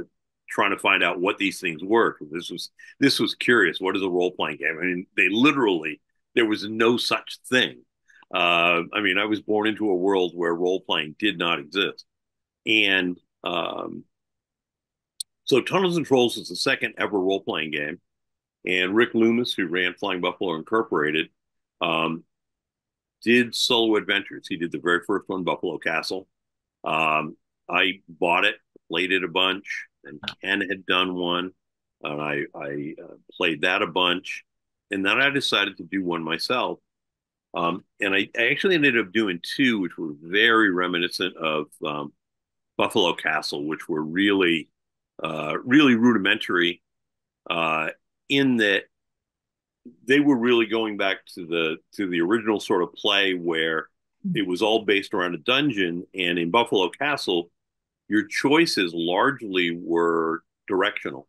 trying to find out what these things were. This was this was curious. What is a role playing game? I mean, they literally there was no such thing. Uh, I mean, I was born into a world where role playing did not exist, and um, so Tunnels and Trolls is the second ever role playing game. And Rick Loomis, who ran Flying Buffalo Incorporated, um, did solo adventures. He did the very first one, Buffalo Castle. Um, I bought it, played it a bunch, and Ken had done one, and I, I uh, played that a bunch, and then I decided to do one myself. Um, and I, I, actually ended up doing two, which were very reminiscent of um, Buffalo Castle, which were really, uh, really rudimentary uh, in that they were really going back to the to the original sort of play where it was all based around a dungeon. And in buffalo castle your choices largely were directional.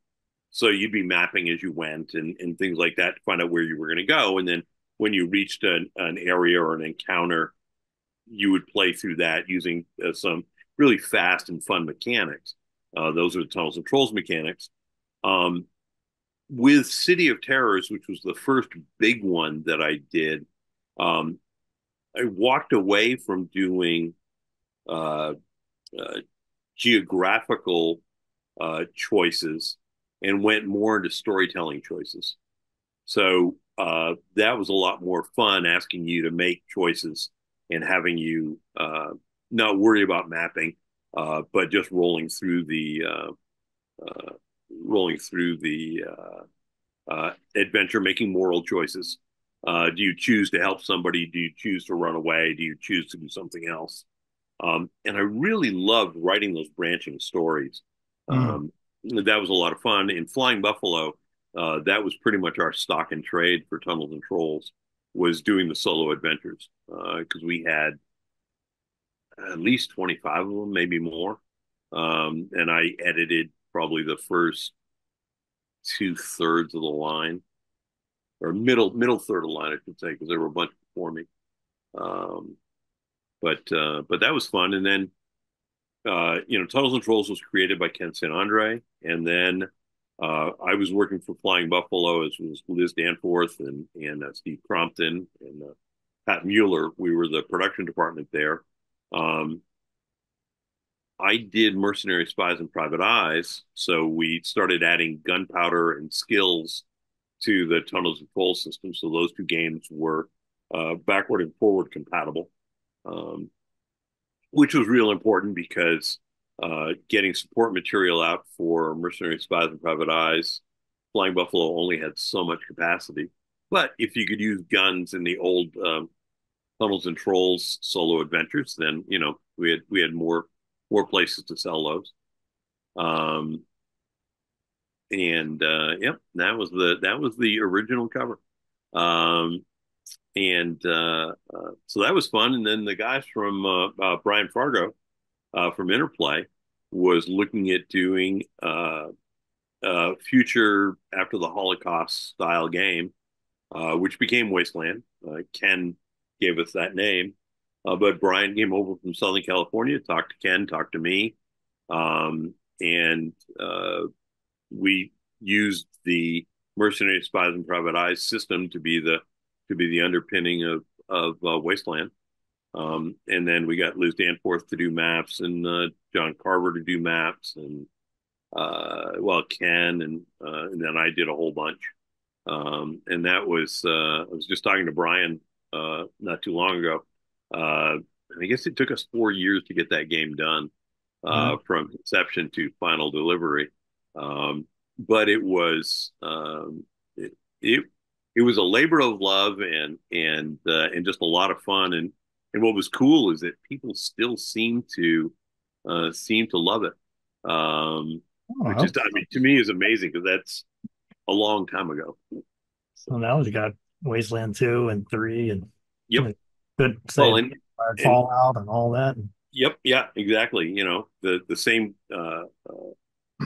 So you'd be mapping as you went and, and things like that to find out where you were going to go. And then when you reached an, an area or an encounter you would play through that using uh, some really fast and fun mechanics uh, those are the tunnels and trolls mechanics um, with City of Terrors, which was the first big one that I did, um, I walked away from doing uh, uh, geographical uh, choices and went more into storytelling choices. So uh, that was a lot more fun asking you to make choices and having you uh, not worry about mapping, uh, but just rolling through the rolling through the uh, uh, adventure, making moral choices. Uh, do you choose to help somebody? Do you choose to run away? Do you choose to do something else? Um, and I really loved writing those branching stories. Mm. Um, that was a lot of fun. In Flying Buffalo, uh, that was pretty much our stock and trade for Tunnels and Trolls was doing the solo adventures because uh, we had at least 25 of them, maybe more. Um, and I edited probably the first two thirds of the line, or middle middle third of the line, I should say, because there were a bunch before me. Um, but uh, but that was fun. And then uh, you know, Tunnels and Trolls was created by Ken St. Andre, and then uh, I was working for Flying Buffalo as was Liz Danforth and and uh, Steve Crompton and uh, Pat Mueller. We were the production department there. Um, I did Mercenary Spies and Private Eyes, so we started adding gunpowder and skills to the Tunnels and Trolls system. So those two games were uh, backward and forward compatible, um, which was real important because uh, getting support material out for Mercenary Spies and Private Eyes, Flying Buffalo only had so much capacity. But if you could use guns in the old um, Tunnels and Trolls solo adventures, then you know we had we had more more places to sell those. Um, and uh, yep, that was the that was the original cover. Um, and uh, uh, so that was fun. And then the guys from uh, uh Brian Fargo uh, from Interplay was looking at doing uh, a future after the Holocaust style game, which became Wasteland. Ken gave us that name. Uh, but Brian came over from Southern California, talked to Ken, talked to me, um, and uh, we used the Mercenary Spies and Private Eyes system to be the to be the underpinning of of uh, Wasteland. Um, and then we got Liz Danforth to do maps and uh, John Carver to do maps and uh, well Ken and uh, and then I did a whole bunch. Um, and that was I was just talking to Brian not too long ago uh, I guess it took us four years to get that game done uh, mm-hmm. from conception to final delivery. Um, but it was um, it, it, it was a labor of love and and uh, and just a lot of fun. And and what was cool is that people still seem to uh, seem to love it, um, oh, which is I mean to me is amazing because that's a long time ago. So now we got Wasteland two and three and yep good well, and, Fallout and, and all that. Yep, yeah, exactly. You know, the the same. Uh, uh,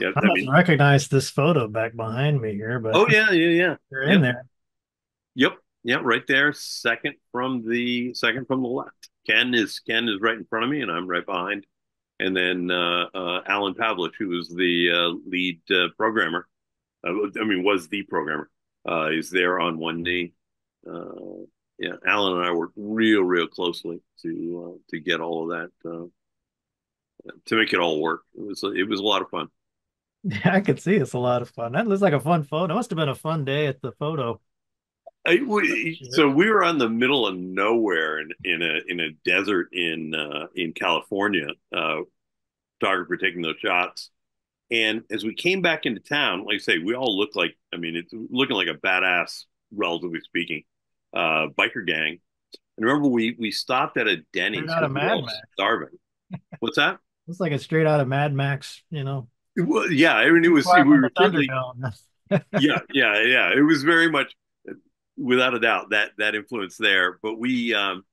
yeah, I, I mean, recognize this photo back behind me here, but oh yeah, yeah, yeah, *laughs* they're in there. Yep, yeah, right there, second from the second from the left. Ken is Ken is right in front of me, and I'm right behind. And then uh, uh, Alan Pavlish, who was the uh, lead uh, programmer, uh, I mean, was the programmer, uh, is there on one knee. Yeah, Alan and I worked real, real closely to to get all of that to make it all work. It was it was a lot of fun. Yeah, *laughs* I could see it's a lot of fun. That looks like a fun photo. It must have been a fun day at the photo. I, we, so we were on the middle of nowhere in, in a in a desert in uh, in California. Uh, photographer taking those shots, and as we came back into town, like I say, we all looked like I mean, it's looking like a badass, relatively speaking, uh, biker gang. And remember, we we stopped at a Denny's. Out of Mad Max. Starving. *laughs* What's that? It's like a straight out of Mad Max, you know. Well, yeah, I mean, it was. We were *laughs* yeah, yeah, yeah. It was very much, without a doubt, that that influence there. But we um,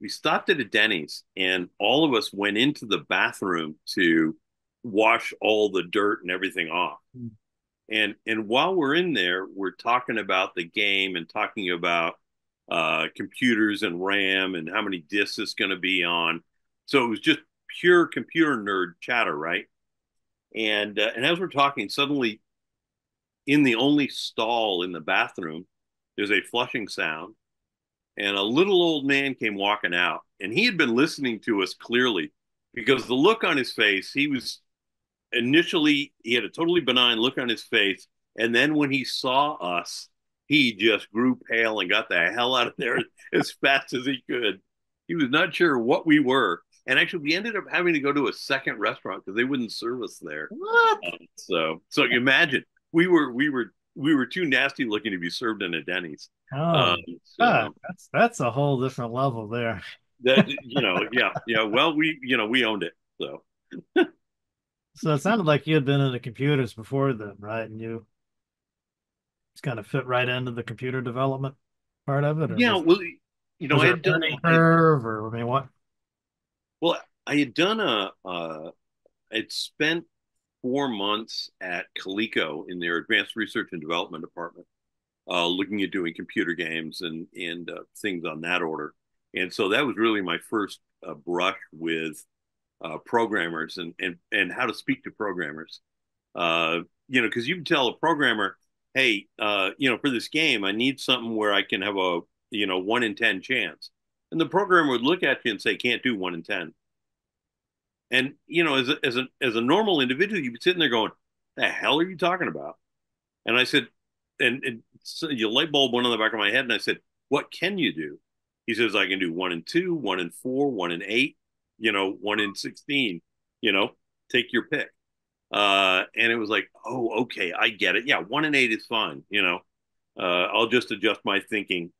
we stopped at a Denny's, and all of us went into the bathroom to wash all the dirt and everything off. Mm. And and while we're in there, we're talking about the game and talking about uh, computers and RAM and how many disks it's going to be on. So it was just pure computer nerd chatter, right? And uh, and as we're talking, suddenly in the only stall in the bathroom, there's a flushing sound, and a little old man came walking out, and he had been listening to us clearly because the look on his face, he was initially he had a totally benign look on his face, and then when he saw us, he just grew pale and got the hell out of there *laughs* as fast as he could. He was not sure what we were, and actually, we ended up having to go to a second restaurant because they wouldn't serve us there. What? Um, so, so imagine we were we were we were too nasty looking to be served in a Denny's. Oh, um, so, God, that's that's a whole different level there. that *laughs* you know, yeah, yeah. Well, we you know we owned it, so. so it sounded like you had been in the computers before then, right? And you it's kind of fit right into the computer development part of it. yeah, well, you know, I had done curve, or I mean, what well, I had done a, uh, I'd spent four months at Coleco in their advanced research and development department, uh, looking at doing computer games and and uh, things on that order. And so that was really my first uh, brush with uh, programmers and and and how to speak to programmers. Uh, you know, because you can tell a programmer, hey, uh, you know, for this game, I need something where I can have a you know one in ten chance and the programmer would look at you and say, "Can't do one in 10. And you know, as a, as a as a normal individual, you'd be sitting there going, "The hell are you talking about?" And I said, and, and so you light bulb went on the back of my head, and I said, "What can you do?" He says, "I can do one and two, one in four, one in eight, you know, one in sixteen. You know, take your pick." Uh, and it was like, "Oh, okay, I get it. Yeah, one in eight is fine. You know, uh, I'll just adjust my thinking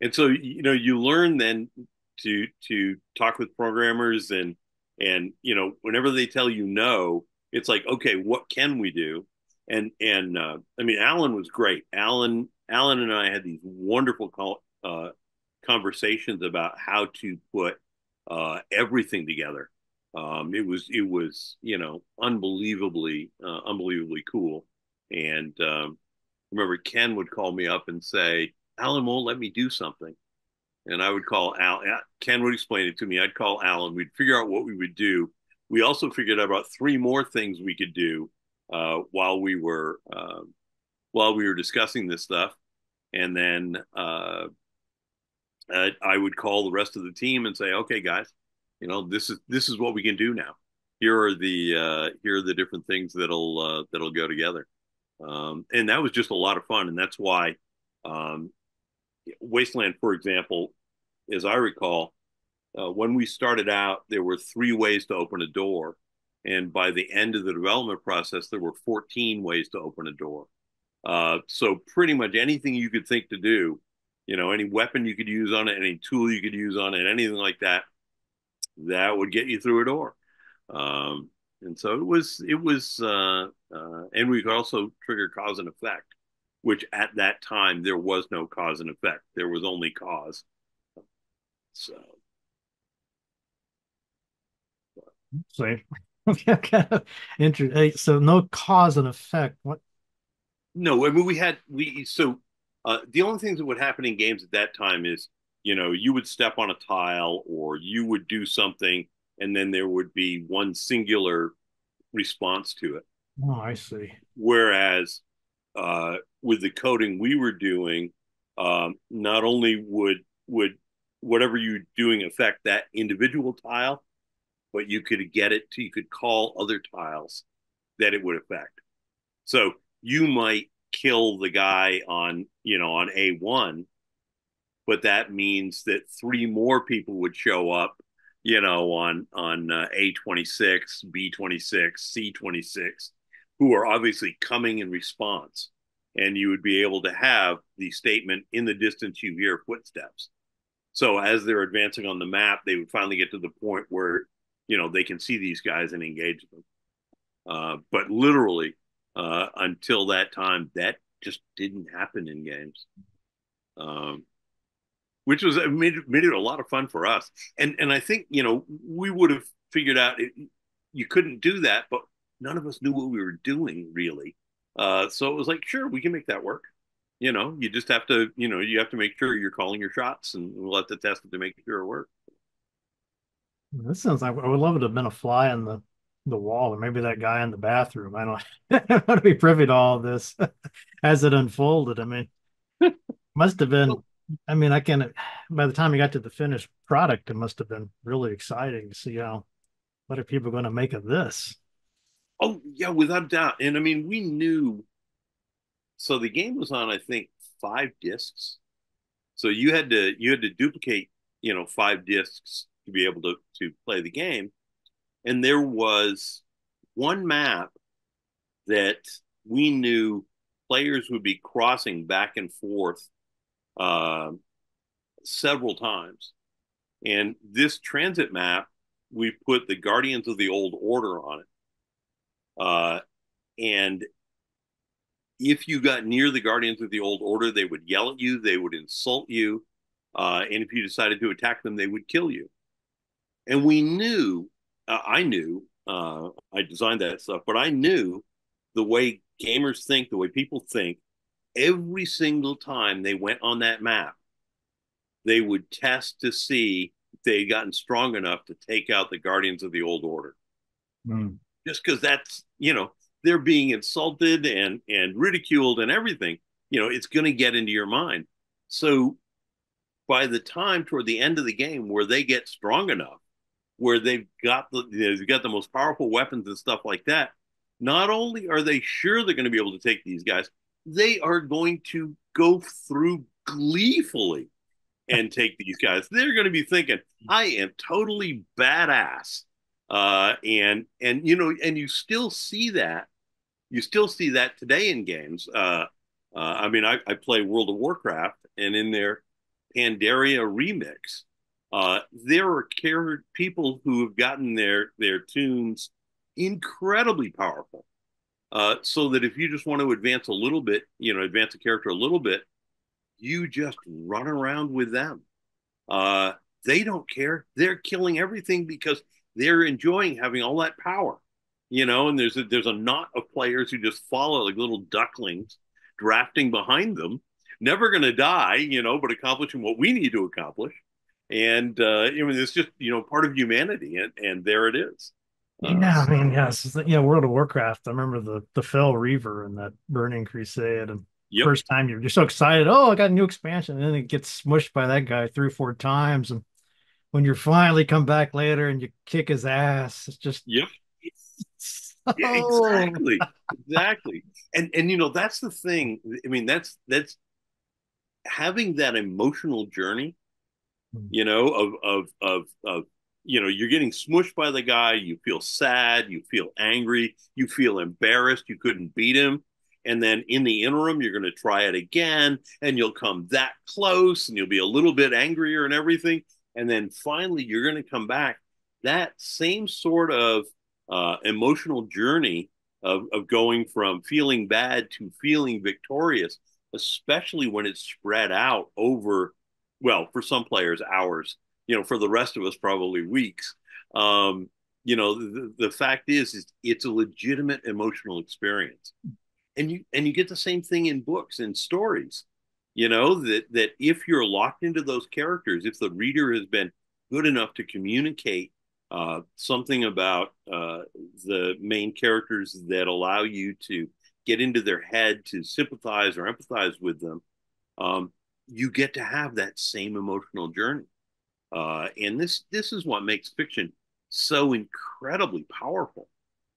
and so you know you learn then to to talk with programmers and and you know whenever they tell you no it's like okay what can we do? And and uh, i mean alan was great. Alan alan and i had these wonderful call, uh, conversations about how to put uh, everything together. Um, it was it was you know unbelievably uh, unbelievably cool. And um, remember ken would call me up and say Alan won't let me do something. And I would call Al. Ken would explain it to me. I'd call Alan. We'd figure out what we would do. We also figured out about three more things we could do uh, while we were uh, while we were discussing this stuff. And then uh, I would call the rest of the team and say, "Okay, guys, you know this is this is what we can do now. Here are the uh, here are the different things that'll uh, that'll go together." Um, and that was just a lot of fun, and that's why um, Wasteland, for example, as I recall, uh, when we started out, there were three ways to open a door. And by the end of the development process, there were 14 ways to open a door. Uh, so pretty much anything you could think to do, you know, any weapon you could use on it, any tool you could use on it, anything like that, that would get you through a door. Um, and so it was, it was, uh, uh and we could also trigger cause and effect which at that time there was no cause and effect. There was only cause. So. So, of interesting. So no cause and effect. What? No, I mean we had we so uh, the only things that would happen in games at that time is you know you would step on a tile or you would do something and then there would be one singular response to it. Oh, I see. Whereas uh, with the coding we were doing, um, not only would would whatever you're doing affect that individual tile, but you could get it to you could call other tiles that it would affect. So you might kill the guy on you know on A1, but that means that three more people would show up you know on on uh, A26, B26, C26 who are obviously coming in response and you would be able to have the statement in the distance you hear footsteps so as they're advancing on the map they would finally get to the point where you know they can see these guys and engage them. Uh, but literally uh, until that time that just didn't happen in games. Um, which was made, made it a lot of fun for us. And and i think you know we would have figured out it, you couldn't do that but none of us knew what we were doing really. Uh, so it was like, sure, we can make that work. You know, you just have to, you know, you have to make sure you're calling your shots, and we'll have to test it to make sure it works. This sounds like I would love it to have been a fly on the the wall, or maybe that guy in the bathroom. I don't, *laughs* I want to be privy to all of this *laughs* as it unfolded. I mean, *laughs* must have been. I mean, I can. By the time you got to the finished product, it must have been really exciting to see how what are people going to make of this. Oh yeah, without a doubt. And I mean, we knew. So the game was on, I think, five discs. So you had to you had to duplicate, you know, five discs to be able to to play the game. And there was one map that we knew players would be crossing back and forth uh, several times. And this transit map, we put the Guardians of the Old Order on it. Uh, and if you got near the Guardians of the Old Order, they would yell at you, they would insult you, uh, and if you decided to attack them, they would kill you. And we knew, uh, I knew, uh, I designed that stuff, but I knew the way gamers think, the way people think, every single time they went on that map, they would test to see if they had gotten strong enough to take out the Guardians of the Old Order. Mm just because that's you know they're being insulted and and ridiculed and everything you know it's going to get into your mind. So by the time toward the end of the game where they get strong enough where they've got the they've got the most powerful weapons and stuff like that not only are they sure they're going to be able to take these guys they are going to go through gleefully and take these guys. They're going to be thinking i am totally badass uh, and and you know, and you still see that. You still see that today in games. Uh, uh, I mean, I, I, play World of Warcraft, and in their Pandaria remix, uh, there are care- people who have gotten their their toons incredibly powerful. Uh, so that if you just want to advance a little bit, you know, advance a character a little bit, you just run around with them. Uh, they don't care. They're killing everything because they're enjoying having all that power, you know. And there's a, there's a knot of players who just follow like little ducklings, drafting behind them, never going to die, you know, but accomplishing what we need to accomplish. And uh, I mean, it's just you know part of humanity, and and there it is. Uh, yeah, I mean, yes, yeah, World of Warcraft. I remember the the Fel Reaver and that Burning Crusade, and yep. first time you're just so excited. Oh, I got a new expansion, and then it gets smushed by that guy three or four times, and when you finally come back later and you kick his ass, it's just yep. So... *laughs* Yeah, exactly, exactly, and and you know that's the thing. I mean, that's that's having that emotional journey. Hmm. You know, of of of of you know, you're getting smushed by the guy. You feel sad. You feel angry. You feel embarrassed. You couldn't beat him. And then in the interim, you're going to try it again, and you'll come that close, and you'll be a little bit angrier and everything and then finally you're going to come back. That same sort of uh, emotional journey of, of going from feeling bad to feeling victorious especially when it's spread out over well for some players hours you know for the rest of us probably weeks. Um, you know the, the fact is, is it's a legitimate emotional experience. And you and you get the same thing in books and stories you know that that if you're locked into those characters if the reader has been good enough to communicate uh, something about uh, the main characters that allow you to get into their head to sympathize or empathize with them um, you get to have that same emotional journey. Uh, and this this is what makes fiction so incredibly powerful.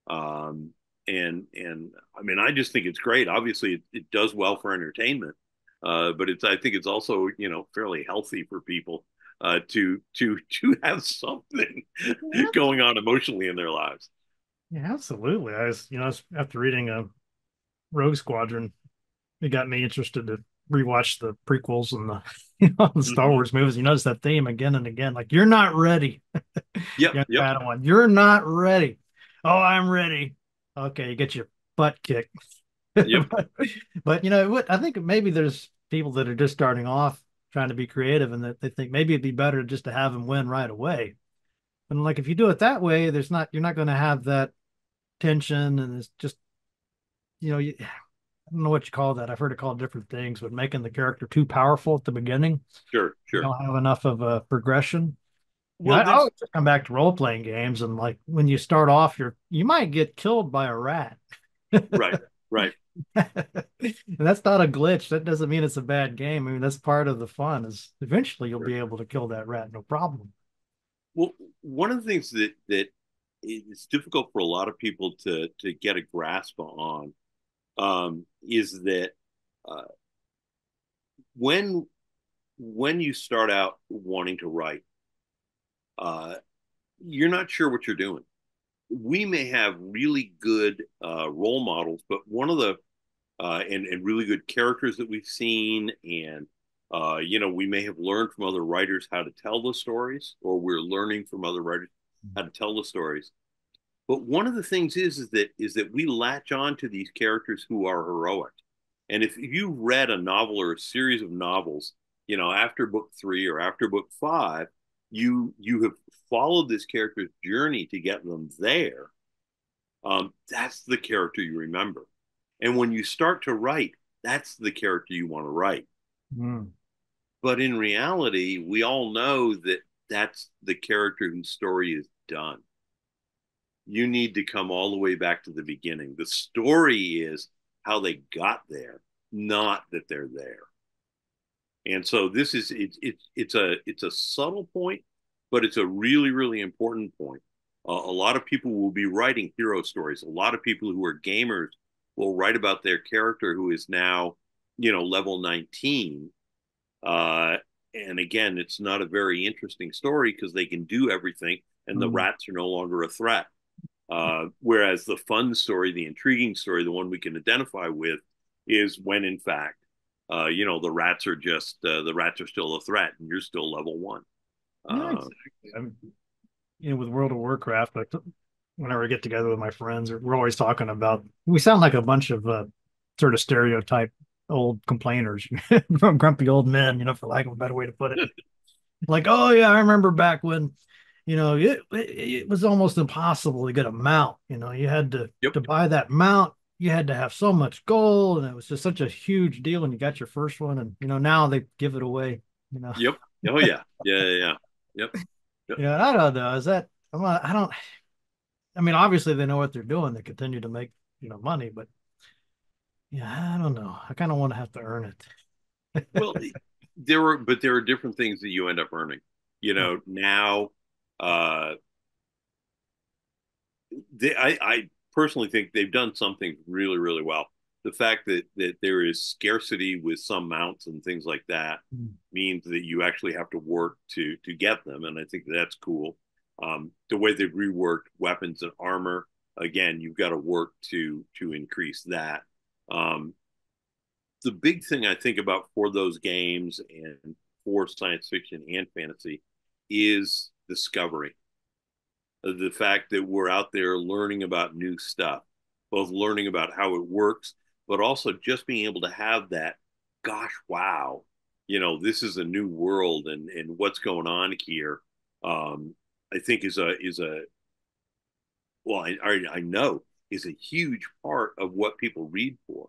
Um, and and I mean, I just think it's great. Obviously, it, it does well for entertainment, uh, but it's I think it's also you know fairly healthy for people uh, to to *laughs* to have something yeah. going on emotionally in their lives. Yeah, absolutely. I was you know after reading a uh, Rogue Squadron, it got me interested to rewatch the prequels and the *laughs* you know the Star mm-hmm. Wars movies. You notice that theme again and again. Like you're not ready. *laughs* Yeah, yep. Padawan, you're not ready. Oh, I'm ready. Okay, you get your butt kicked. Yep. *laughs* but, but, you know what? I think maybe there's people that are just starting off trying to be creative and that they think maybe it'd be better just to have them win right away. And like if you do it that way, there's not you're not going to have that tension and it's just you know you, *sighs* I don't know what you call that. I've heard it called different things, but making the character too powerful at the beginning. Sure, sure. You don't have enough of a progression. Well, I, always come back to role playing games, and like when you start off, you're you might get killed by a rat. *laughs* right, right. *laughs* And that's not a glitch. That doesn't mean it's a bad game. I mean, that's part of the fun. Is eventually you'll sure. be able to kill that rat, no problem. Well, one of the things that that is difficult for a lot of people to to get a grasp on um, is that uh, when when you start out wanting to write, uh, you're not sure what you're doing. We may have really good uh, role models, but one of the uh, and and really good characters that we've seen, and uh, you know, we may have learned from other writers how to tell the stories, or we're learning from other writers how to tell the stories. But one of the things is, is that is that we latch on to these characters who are heroic. And if you read a novel or a series of novels, you know, after book three or after book five, you you have followed this character's journey to get them there. Um, that's the character you remember. And when you start to write, that's the character you want to write. Mm. But in reality, we all know that that's the character whose story is done you need to come all the way back to the beginning. The story is how they got there, not that they're there. And so this is it's it's it's a it's a subtle point, but it's a really really important point. Uh, a lot of people will be writing hero stories. A lot of people who are gamers will write about their character who is now, you know, level 19. Uh, and again, it's not a very interesting story because they can do everything and the mm. rats are no longer a threat. Uh, whereas the fun story, the intriguing story, the one we can identify with, is when in fact, uh, you know, the rats are just uh, the rats are still a threat, and you're still level one. Yeah, uh, exactly. I'm, you know, with World of Warcraft, but whenever I get together with my friends, we're always talking about. We sound like a bunch of uh, sort of stereotype old complainers, *laughs* from grumpy old men, you know, for lack of a better way to put it. *laughs* like, oh yeah, I remember back when you know, it, it was almost impossible to get a mount. You know, you had to yep. to buy that mount. You had to have so much gold, and it was just such a huge deal. And you got your first one, and you know now they give it away. You know. Yep. Oh yeah. Yeah. Yeah. yeah. Yep. yep. Yeah. I don't know. Is that? I'm not, I don't. I mean, obviously they know what they're doing. They continue to make you know money, but yeah, I don't know. I kind of want to have to earn it. well, *laughs* there are, but there are different things that you end up earning. You know, now uh, they, I, I personally think they've done something really, really well. The fact that that there is scarcity with some mounts and things like that mm. means that you actually have to work to to get them, and I think that's cool. Um, the way they've reworked weapons and armor, again, you've got to work to to increase that. Um, the big thing I think about for those games and for science fiction and fantasy is discovery. The fact that we're out there learning about new stuff, both learning about how it works, but also just being able to have that, gosh, wow, you know, this is a new world and, and what's going on here. Um, I think is a, is a, well, I, I know is a huge part of what people read for.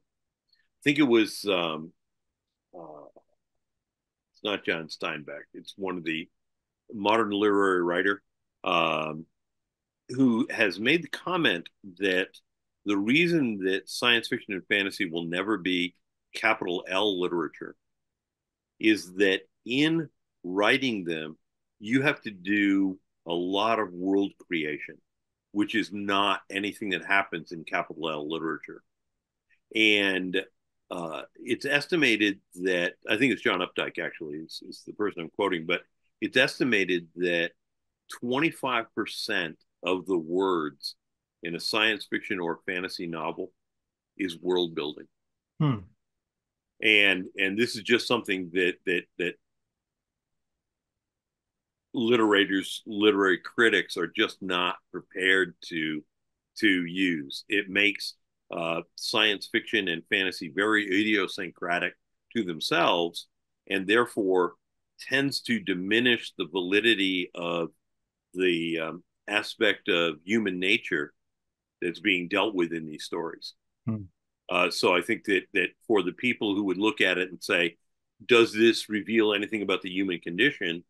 I think it was, um, uh, it's not John Steinbeck. It's one of the modern literary writer, um, who has made the comment that the reason that science fiction and fantasy will never be capital L literature is that in writing them, you have to do a lot of world creation, which is not anything that happens in capital L literature. And uh, it's estimated that I think it's John Updike actually is, is the person I'm quoting, but it's estimated that 25% of the words in a science fiction or fantasy novel is world building. Hmm. And and this is just something that that that literators, literary critics are just not prepared to to use. It makes uh, science fiction and fantasy very idiosyncratic to themselves, and therefore tends to diminish the validity of the um, aspect of human nature that's being dealt with in these stories. Hmm. Uh, so I think that that for the people who would look at it and say, "Does this reveal anything about the human condition?"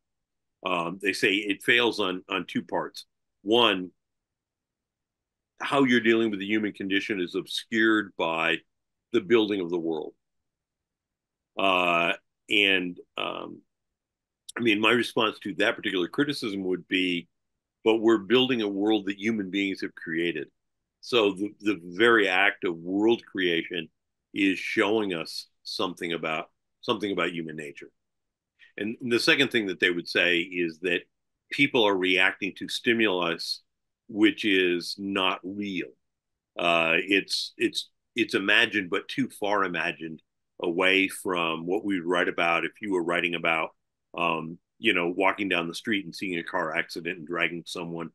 Um, they say it fails on on two parts. One, how you're dealing with the human condition is obscured by the building of the world. Uh, and um, I mean, my response to that particular criticism would be, but we're building a world that human beings have created. So the, the very act of world creation is showing us something about something about human nature. And the second thing that they would say is that people are reacting to stimulus which is not real. Uh, it's it's it's imagined, but too far imagined away from what we would write about if you were writing about, um, you know, walking down the street and seeing a car accident and dragging someone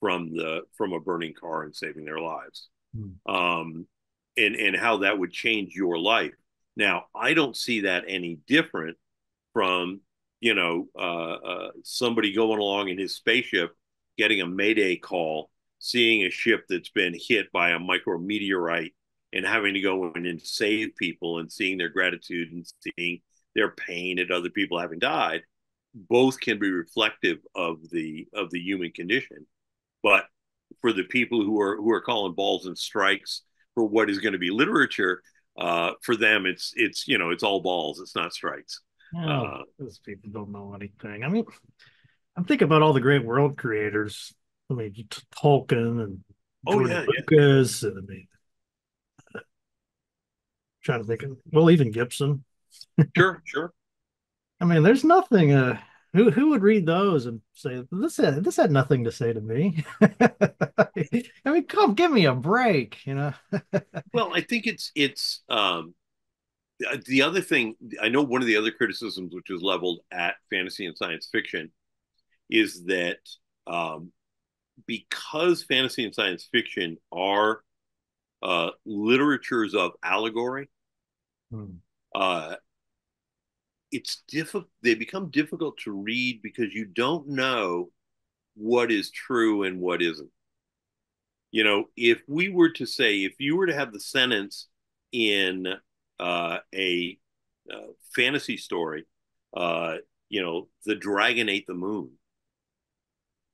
from the from a burning car and saving their lives, mm. um, and and how that would change your life. Now, I don't see that any different from you know uh, uh, somebody going along in his spaceship getting a mayday call seeing a ship that's been hit by a micrometeorite and having to go in and save people and seeing their gratitude and seeing their pain at other people having died both can be reflective of the of the human condition but for the people who are who are calling balls and strikes for what is going to be literature uh, for them it's it's you know it's all balls it's not strikes Oh, uh, those people don't know anything. I mean, I'm thinking about all the great world creators. I mean, Tolkien and oh yeah, Lucas, yeah. and I mean, trying to think. Of, well, even Gibson. sure, sure. I mean, there's nothing. Uh, who who would read those and say this had this had nothing to say to me? *laughs* I mean, come give me a break, you know. *laughs* well, I think it's it's um the other thing I know one of the other criticisms which is leveled at fantasy and science fiction is that um, because fantasy and science fiction are uh, literatures of allegory, hmm. uh, it's difficult. They become difficult to read because you don't know what is true and what isn't. You know, if we were to say, if you were to have the sentence in uh, a uh, fantasy story, uh, you know, the dragon ate the moon.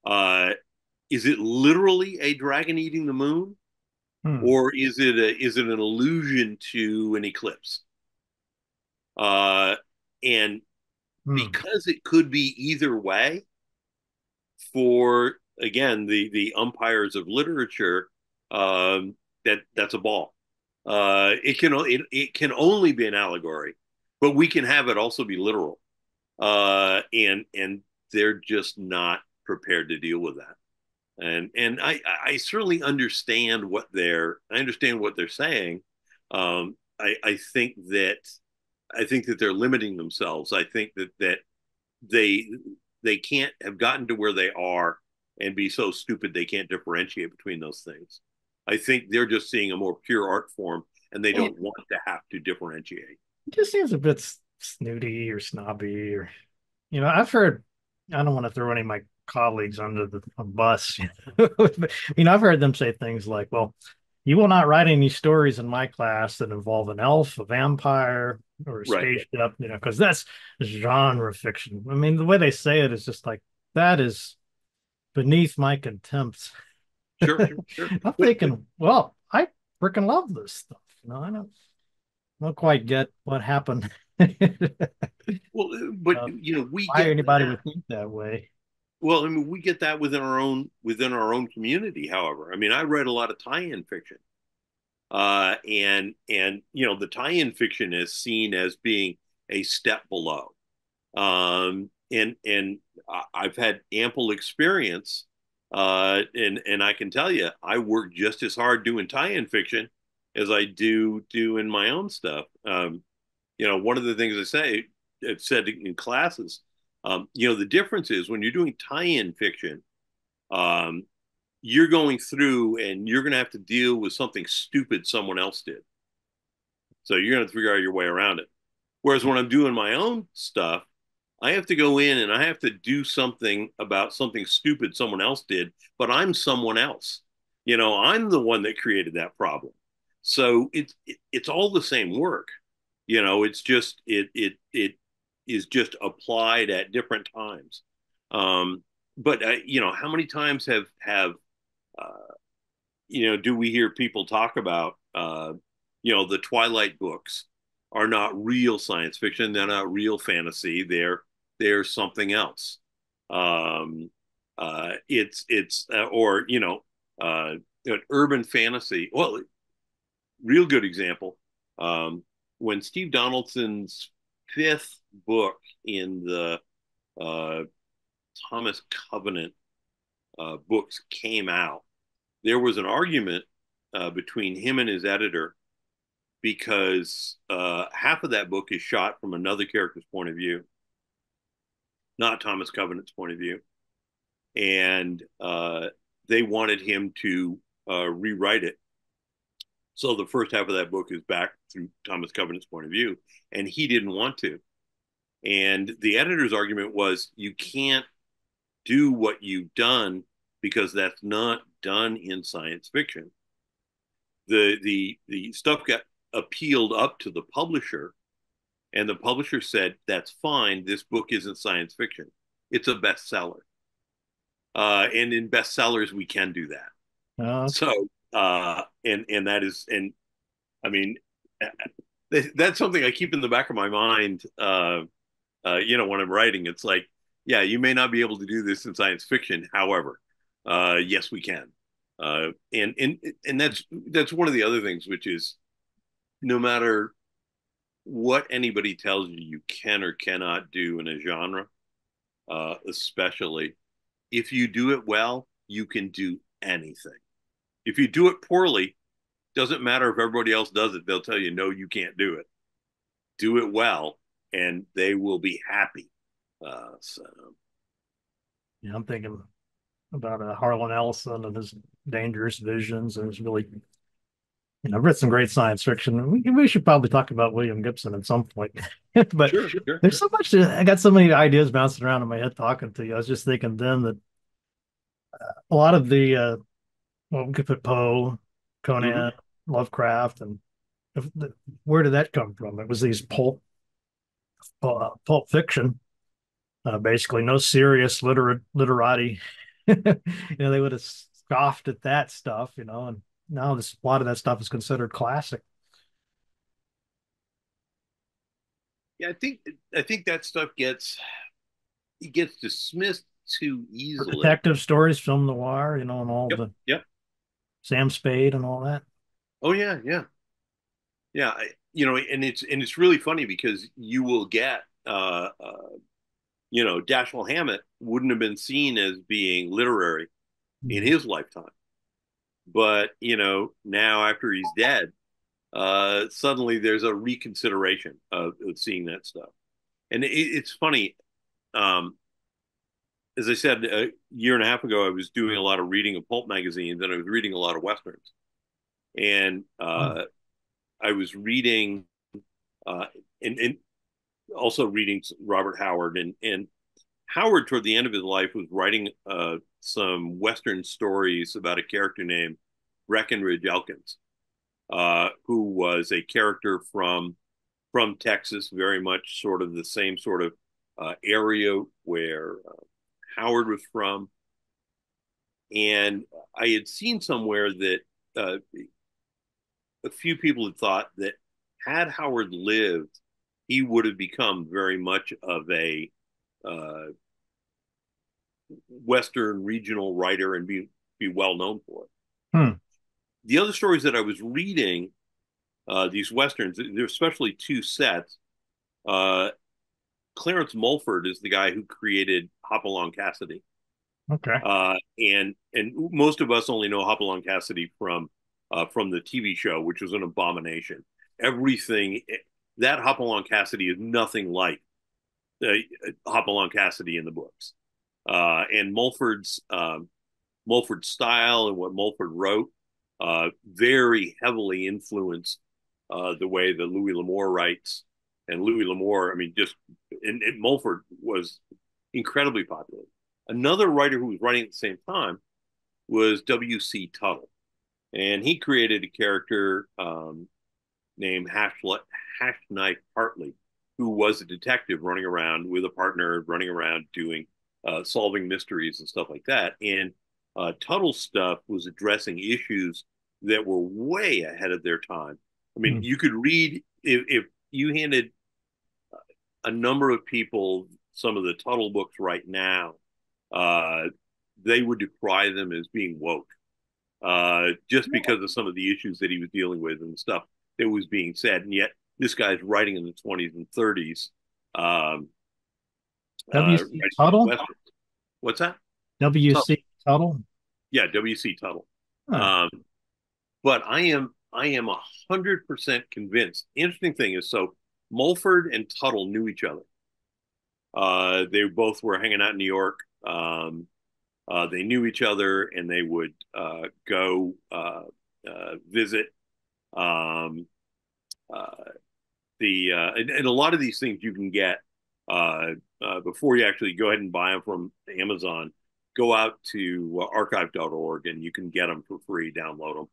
Uh, is it literally a dragon eating the moon, hmm. or is it a, is it an allusion to an eclipse? Uh, and hmm. because it could be either way, for again the the umpires of literature, um, that that's a ball. Uh, it can it, it can only be an allegory, but we can have it also be literal. Uh, and and they're just not prepared to deal with that. And and I I certainly understand what they're I understand what they're saying. Um, I I think that I think that they're limiting themselves. I think that that they they can't have gotten to where they are and be so stupid they can't differentiate between those things. I think they're just seeing a more pure art form and they don't want to have to differentiate. It just seems a bit snooty or snobby or you know, I've heard I don't want to throw any of my colleagues under the bus. *laughs* you know, I've heard them say things like, well, you will not write any stories in my class that involve an elf, a vampire, or staged right. spaceship, you know, because that's genre fiction. I mean, the way they say it is just like that is beneath my contempt. Sure, sure, *laughs* sure. I'm thinking, well, I freaking love this stuff. You know, I don't, I don't quite get what happened well, uh, but uh, you know, we why anybody that. would think that way. Well, I mean, we get that within our own within our own community. However, I mean, I read a lot of tie-in fiction, uh, and and you know, the tie-in fiction is seen as being a step below, um, and and I've had ample experience, uh, and and I can tell you, I work just as hard doing tie-in fiction as I do do in my own stuff. Um, you know, one of the things I say, I've said in classes um, you know, the difference is when you're doing tie-in fiction, um, you're going through and you're going to have to deal with something stupid someone else did. So you're going to figure out your way around it. Whereas when I'm doing my own stuff, I have to go in and I have to do something about something stupid someone else did, but I'm someone else. You know, I'm the one that created that problem. So it's it, it's all the same work. You know, it's just it it it is just applied at different times. Um, but uh, you know, how many times have have uh, you know do we hear people talk about uh, you know the Twilight books are not real science fiction, they're not real fantasy, they're they're something else. Um, uh, it's it's uh, or you know uh, an urban fantasy. Well, real good example. Um, when Steve Donaldson's fifth book in the uh, Thomas Covenant uh, books came out, there was an argument uh, between him and his editor because uh, half of that book is shot from another character's point of view, not Thomas Covenant's point of view. And uh, they wanted him to uh, rewrite it so the first half of that book is back through Thomas Covenant's point of view, and he didn't want to. And the editor's argument was you can't do what you've done because that's not done in science fiction. The the the stuff got appealed up to the publisher, and the publisher said, That's fine, this book isn't science fiction. It's a bestseller. Uh, and in bestsellers, we can do that. Uh, so uh, and and that is and I mean that's something I keep in the back of my mind. Uh, uh, you know, when I'm writing, it's like, yeah, you may not be able to do this in science fiction. However, uh, yes, we can. Uh, and and and that's that's one of the other things, which is no matter what anybody tells you you can or cannot do in a genre, uh, especially if you do it well, you can do anything. If you do it poorly, doesn't matter if everybody else does it, they'll tell you, no, you can't do it. Do it well, and they will be happy. Uh, so, yeah, I'm thinking about uh, Harlan Ellison and his dangerous visions. And it's really, you know, I've read some great science fiction. We, we should probably talk about William Gibson at some point. *laughs* but sure, sure, there's so much, to, I got so many ideas bouncing around in my head talking to you. I was just thinking then that uh, a lot of the uh, well, we could put Poe, Conan, mm-hmm. Lovecraft, and if, where did that come from? It was these pulp uh, pulp fiction, uh, basically no serious literate literati. *laughs* you know, they would have scoffed at that stuff, you know, and now this a lot of that stuff is considered classic. Yeah, I think I think that stuff gets it gets dismissed too easily. Detective stories, film noir, you know, and all yep, the yep. Sam Spade and all that. Oh yeah, yeah, yeah. You know, and it's and it's really funny because you will get, uh, uh, you know, Dashiell Hammett wouldn't have been seen as being literary. In his lifetime, but you know, now after he's dead, uh, suddenly there's a reconsideration of, of seeing that stuff, and it, it's funny. Um, as I said a year and a half ago, I was doing a lot of reading of pulp magazines and I was reading a lot of westerns. And uh, mm. I was reading uh, and, and also reading Robert Howard. And, and Howard, toward the end of his life, was writing uh, some western stories about a character named Breckinridge Elkins, uh, who was a character from from Texas, very much sort of the same sort of uh, area where uh, Howard was from. And I had seen somewhere that uh, a few people had thought that had Howard lived he would have become very much of a uh, Western regional writer and be be well known for it. Hmm. The other stories that I was reading, uh, these westerns, there's especially two sets. Uh, Clarence Mulford is the guy who created Hopalong Cassidy. Okay. Uh, and and most of us only know Hopalong Cassidy from uh, from the TV show, which was an abomination. Everything that Hopalong Cassidy is nothing like uh, Hopalong Cassidy in the books. Uh, and Mulford's um, Mulford's style and what Mulford wrote uh, very heavily influenced uh, the way that Louis L'Amour writes. And Louis L'Amour, I mean, just and, and Mulford was incredibly popular. Another writer who was writing at the same time was W.C. Tuttle, and he created a character um, named Hash, Hash Knife Hartley, who was a detective running around with a partner, running around doing uh, solving mysteries and stuff like that. And uh, Tuttle's stuff was addressing issues that were way ahead of their time. I mean, mm-hmm. you could read if, if you handed a number of people some of the Tuttle books right now, uh, they would decry them as being woke, uh, just yeah. because of some of the issues that he was dealing with and stuff that was being said. And yet, this guy's writing in the 20s and 30s. Um, W.C. Uh, Tuttle? What's that? W.C. Tuttle? Yeah, W.C. Tuttle. Huh. Um, but I am I am a hundred percent convinced. Interesting thing is, so Mulford and Tuttle knew each other. Uh, they both were hanging out in New York. Um, uh, they knew each other, and they would uh, go uh, uh, visit. Um, uh, the and, and, a lot of these things you can get before you actually go ahead and buy them from Amazon. Go out to archive.org and you can get them for free. Download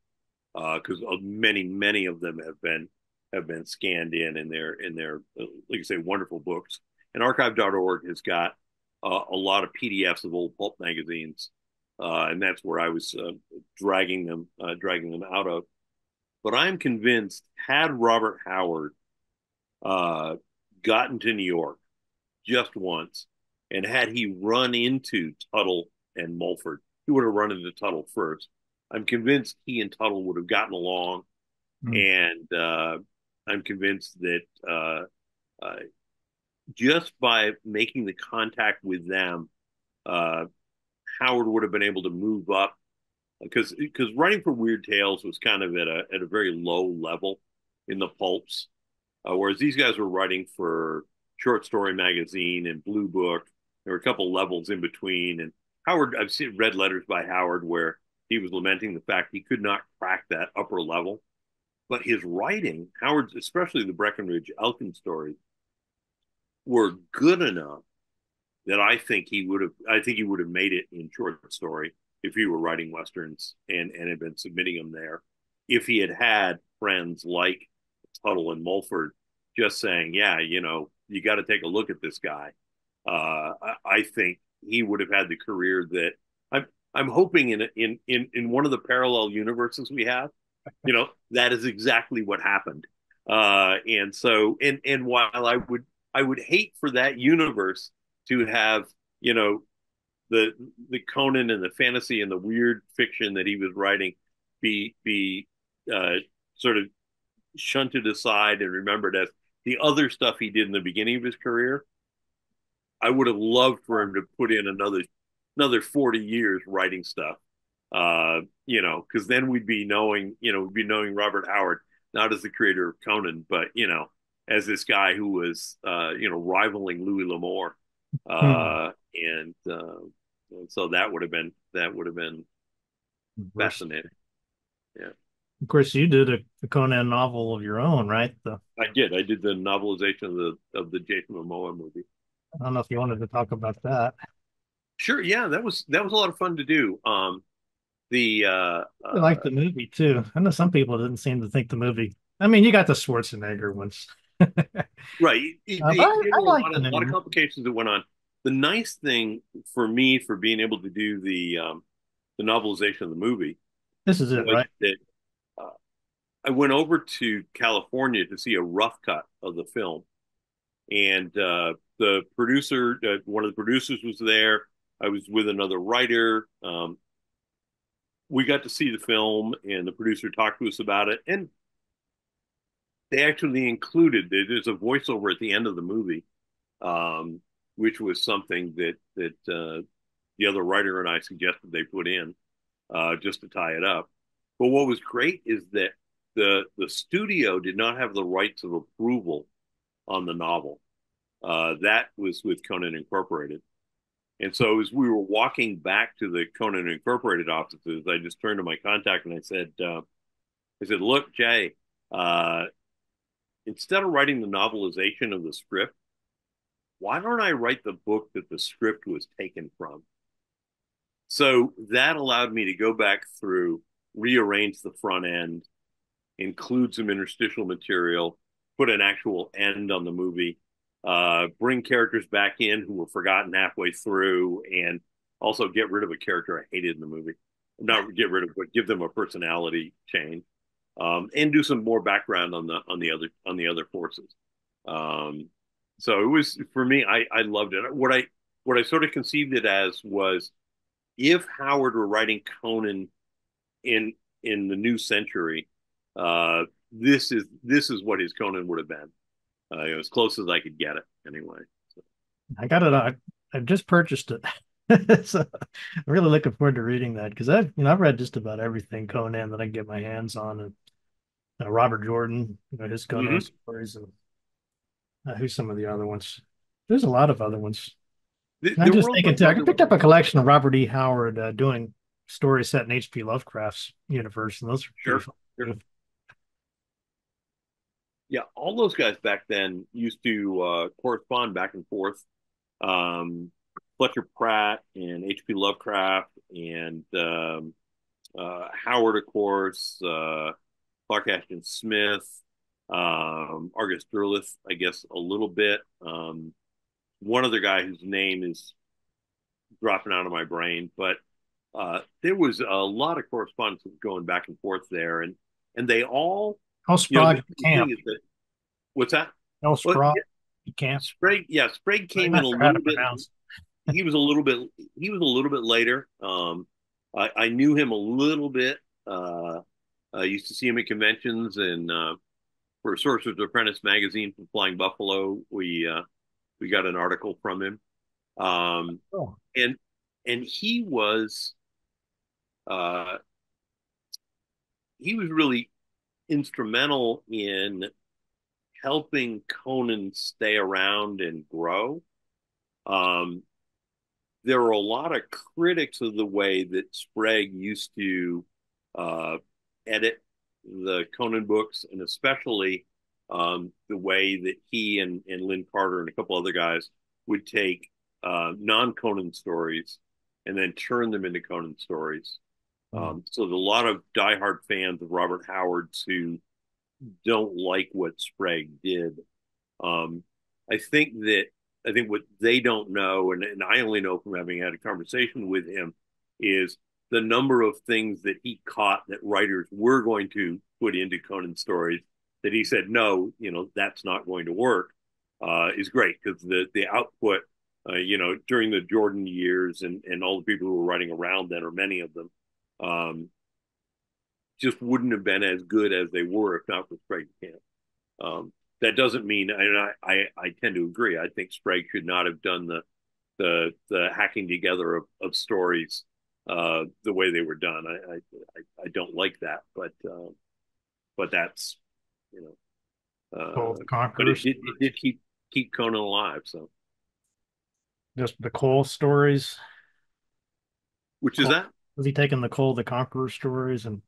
them because many many of them have been have been scanned in in their in their like I say wonderful books. And archive.org has got uh, a lot of PDFs of old pulp magazines, uh, and that's where I was uh, dragging them uh, dragging them out of. But I'm convinced had Robert Howard uh, gotten to New York just once, and had he run into Tuttle and Mulford, he would have run into Tuttle first. I'm convinced he and Tuttle would have gotten along, mm. and uh, I'm convinced that uh, uh, just by making the contact with them, uh, Howard would have been able to move up because because writing for Weird Tales was kind of at a at a very low level in the pulps, uh, whereas these guys were writing for Short Story Magazine and Blue Book. There were a couple levels in between, and Howard I've seen read letters by Howard where he was lamenting the fact he could not crack that upper level but his writing, Howard's, especially the Breckinridge Elkin stories, were good enough that I think he would have. I think he would have made it in short story if he were writing westerns and and had been submitting them there. If he had had friends like Tuttle and Mulford just saying, "Yeah, you know, you got to take a look at this guy," uh, I, I think he would have had the career that I'm. I'm hoping in in in in one of the parallel universes we have you know *laughs* that is exactly what happened uh and so and and while i would i would hate for that universe to have you know the the conan and the fantasy and the weird fiction that he was writing be be uh sort of shunted aside and remembered as the other stuff he did in the beginning of his career i would have loved for him to put in another another 40 years writing stuff uh, you know, because then we'd be knowing, you know, we'd be knowing Robert Howard not as the creator of Conan, but you know, as this guy who was, uh, you know, rivaling Louis L'Amour, uh, hmm. and, uh, and so that would have been that would have been fascinating. Yeah. Of course, you did a, a, Conan novel of your own, right? The... I did. I did the novelization of the of the Jason Momoa movie. I don't know if you wanted to talk about that. Sure. Yeah, that was that was a lot of fun to do. Um, the uh, I like the movie too. I know some people didn't seem to think the movie. I mean, you got the Schwarzenegger ones, *laughs* right? It, uh, I, I like a, lot, a lot of complications that went on. The nice thing for me for being able to do the um, the novelization of the movie. This is it, right? That uh, I went over to California to see a rough cut of the film, and uh, the producer, uh, one of the producers, was there. I was with another writer. Um, we got to see the film, and the producer talked to us about it, and they actually included there's a voiceover at the end of the movie, um, which was something that that uh, the other writer and I suggested they put in uh, just to tie it up. But what was great is that the the studio did not have the rights of approval on the novel. Uh, that was with Conan Incorporated. And so as we were walking back to the Conan Incorporated offices, I just turned to my contact and I said, uh, I said, look, Jay, uh, instead of writing the novelization of the script, why don't I write the book that the script was taken from? So that allowed me to go back through, rearrange the front end, include some interstitial material, put an actual end on the movie, uh, bring characters back in who were forgotten halfway through, and also get rid of a character I hated in the movie. Not get rid of, but give them a personality change, um, and do some more background on the on the other on the other forces. Um, so it was for me. I I loved it. What I what I sort of conceived it as was if Howard were writing Conan in in the new century, uh, this is this is what his Conan would have been. Uh, as close as I could get it, anyway. So. I got it. I, I just purchased it, *laughs* so I'm really looking forward to reading that because I've you know I've read just about everything Conan that I can get my hands on, and uh, Robert Jordan, you know, his Conan mm-hmm. stories, and uh, who's some of the other ones. There's a lot of other ones. The, I'm just thinking too. I picked up a collection of Robert E. Howard uh, doing stories set in H.P. Lovecraft's universe, and those are sure. sure yeah, all those guys back then used to uh, correspond back and forth. Um, Fletcher Pratt and H.P. Lovecraft and um, uh, Howard, of course, uh, Clark Ashton Smith, um, August Derleth, I guess, a little bit. Um, one other guy whose name is dropping out of my brain, but uh, there was a lot of correspondence going back and forth there, and and they all how Sprague you know. That, what's that? No Sprague well, yeah, camp. Sprague, yeah, Sprague came in a little bit. *laughs* he was a little bit. He was a little bit later. Um, I, I knew him a little bit. Uh, I used to see him at conventions, and uh, for Sorcerer's Apprentice magazine from Flying Buffalo, we uh, we got an article from him. Um, oh. and and he was uh, he was really instrumental in helping Conan stay around and grow. Um, there are a lot of critics of the way that Sprague used to uh, edit the Conan books, and especially um, the way that he and, and Lin Carter and a couple other guys would take uh, non Conan stories and then turn them into Conan stories. Mm-hmm. Um, so there's a lot of diehard fans of Robert Howard's who don't like what Sprague did. Um, I think that I think what they don't know, and, and I only know from having had a conversation with him, is the number of things that he caught that writers were going to put into Conan stories that he said, no, you know, that's not going to work, uh, is great because the the output, uh, you know, during the Jordan years and and all the people who were writing around then, or many of them, um, just wouldn't have been as good as they were if not for Sprague Camp. Um, that doesn't mean, and I, I, I tend to agree. I think Sprague should not have done the the the hacking together of, of stories uh, the way they were done. I, I I don't like that, but uh, but that's you know, uh, but it did, it did keep keep Conan alive. So just the Kull stories. Which is that? Was he taking the Kull the Conqueror stories and?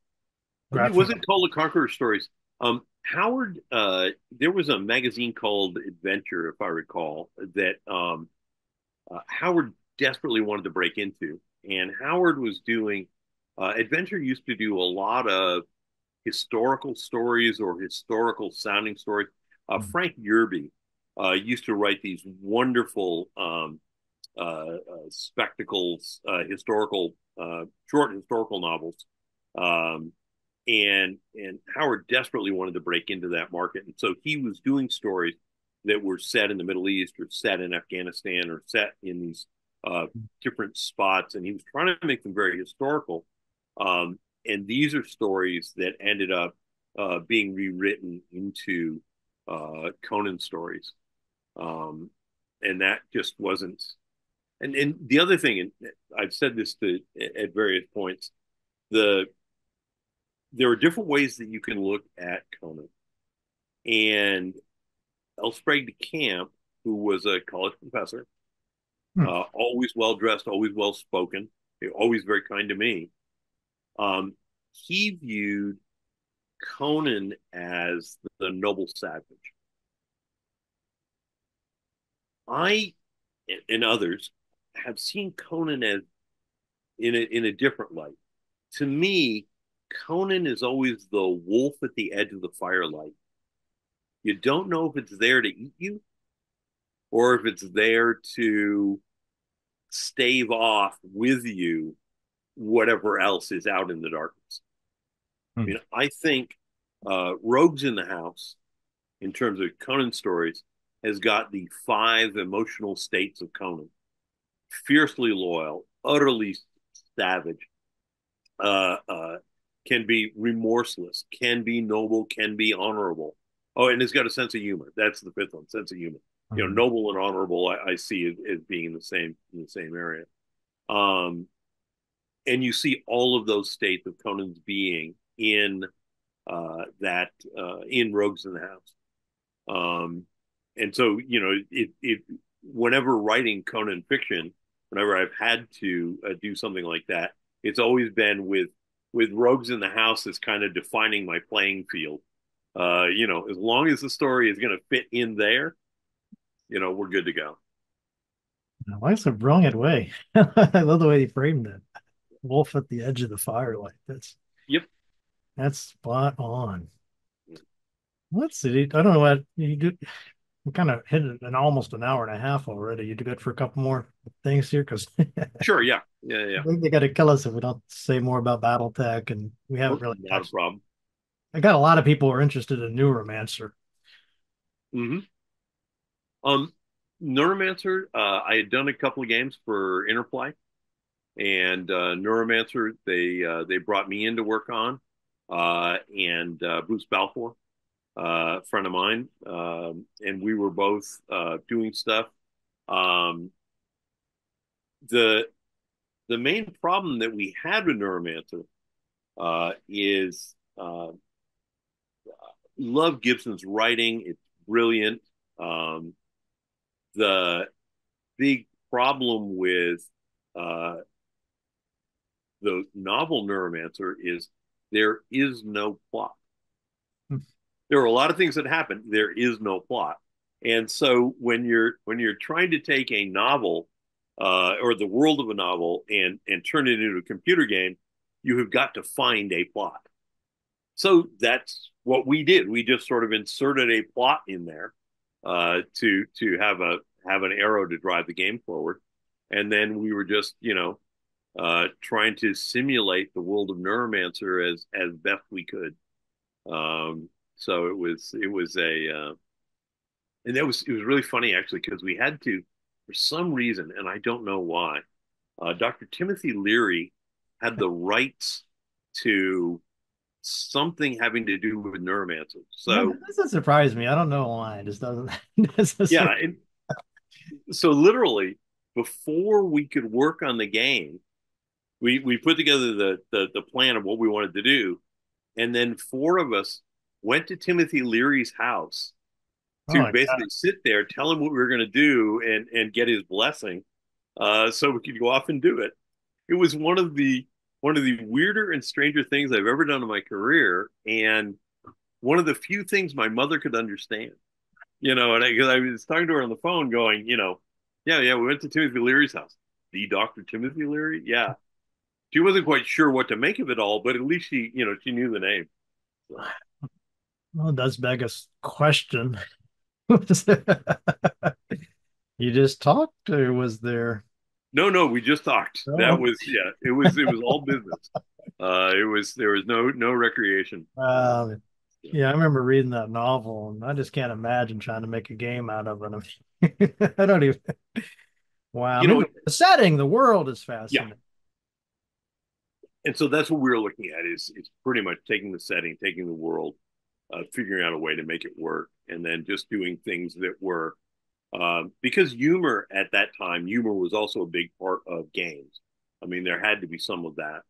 It wasn't called the Conqueror stories. Um, Howard, uh, there was a magazine called Adventure, if I recall, that um, uh, Howard desperately wanted to break into, and Howard was doing. Uh, Adventure used to do a lot of historical stories or historical sounding stories. Uh, mm-hmm. Frank Yerby uh, used to write these wonderful um, uh, uh spectacles, uh, historical, uh, short historical novels. Um, and and Howard desperately wanted to break into that market, and so he was doing stories that were set in the Middle East or set in Afghanistan or set in these uh, different spots, and he was trying to make them very historical. Um, and these are stories that ended up uh, being rewritten into uh, Conan stories, um, and that just wasn't. And and the other thing, and I've said this to at various points, the there are different ways that you can look at Conan, and L. Sprague de Camp, who was a college professor, hmm. uh, always well dressed, always well spoken, always very kind to me. Um, he viewed Conan as the noble savage. I and others have seen Conan as in a, in a different light. To me, Conan is always the wolf at the edge of the firelight. You don't know if it's there to eat you or if it's there to stave off with you whatever else is out in the darkness. Hmm. I mean, I think uh, Rogues in the House, in terms of Conan stories, has got the five emotional states of Conan fiercely loyal, utterly savage, uh, uh, can be remorseless, can be noble, can be honorable. Oh, and it's got a sense of humor. That's the fifth one, sense of humor. Mm-hmm. You know, hmm. noble and honorable, I, I see as, as, being in the same in the same area. Um, and you see all of those states of Conan's being in uh, that uh, in Rogues in the House. Um, and so you know, it, it whenever writing Conan fiction, whenever I've had to uh, do something like that, it's always been with with Rogues in the House as kind of defining my playing field. Uh, you know, as long as the story is going to fit in there, you know, we're good to go. That's a brilliant way. *laughs* I love the way he framed it wolf at the edge of the firelight. That's yep. That's spot on. Let's see. I don't know what you do. We kind of hit an almost an hour and a half already. You do good for a couple more things here? Because *laughs* sure, yeah, yeah, yeah. I think they got to kill us if we don't say more about BattleTech, and we haven't really. Not a problem. I got a lot of people who are interested in Neuromancer. Hmm. Um, Neuromancer. Uh, I had done a couple of games for Interplay and uh, Neuromancer they uh, they brought me in to work on, uh, and uh, Bruce Balfour, uh, friend of mine, um, and we were both uh, doing stuff. Um, the the main problem that we had with Neuromancer is love Gibson's writing; it's brilliant. Um, the big problem with uh, the novel Neuromancer is there is no plot. There are a lot of things that happen. There is no plot. And so when you're when you're trying to take a novel uh, or the world of a novel and and turn it into a computer game, you have got to find a plot. So that's what we did. We just sort of inserted a plot in there uh, to to have a have an arrow to drive the game forward, and then we were just you know uh, trying to simulate the world of Neuromancer as as best we could. Um, so it was it was a uh, and that was it was really funny actually because we had to for some reason and I don't know why. Uh, Dr. Timothy Leary had the rights to something having to do with neuromancer. So that doesn't surprise me. I don't know why. It just doesn't. *laughs* yeah. And, so literally, before we could work on the game, we we put together the, the the plan of what we wanted to do, and then four of us went to Timothy Leary's house to oh basically God. sit there, tell him what we were going to do, and and get his blessing, uh, so we could go off and do it. It was one of the one of the weirder and stranger things I've ever done in my career, and one of the few things my mother could understand. You know, and I, I was talking to her on the phone, going, you know, yeah, yeah, we went to Timothy Leary's house. The Doctor Timothy Leary, yeah she wasn't quite sure what to make of it all, but at least she, you know, she knew the name. So. Well, it does beg a question. *laughs* you just talked, or was there? No, no, we just talked. Oh. That was yeah. It was it was all business. Uh, it was there was no no recreation. Uh, Yeah, I remember reading that novel, and I just can't imagine trying to make a game out of it. I *laughs* don't even. Wow, You know- the setting, the world is fascinating. and so that's what we were looking at is is pretty much taking the setting, taking the world, uh, figuring out a way to make it work, and then just doing things that were um, because humor at that time, humor was also a big part of games. I mean, there had to be some of that.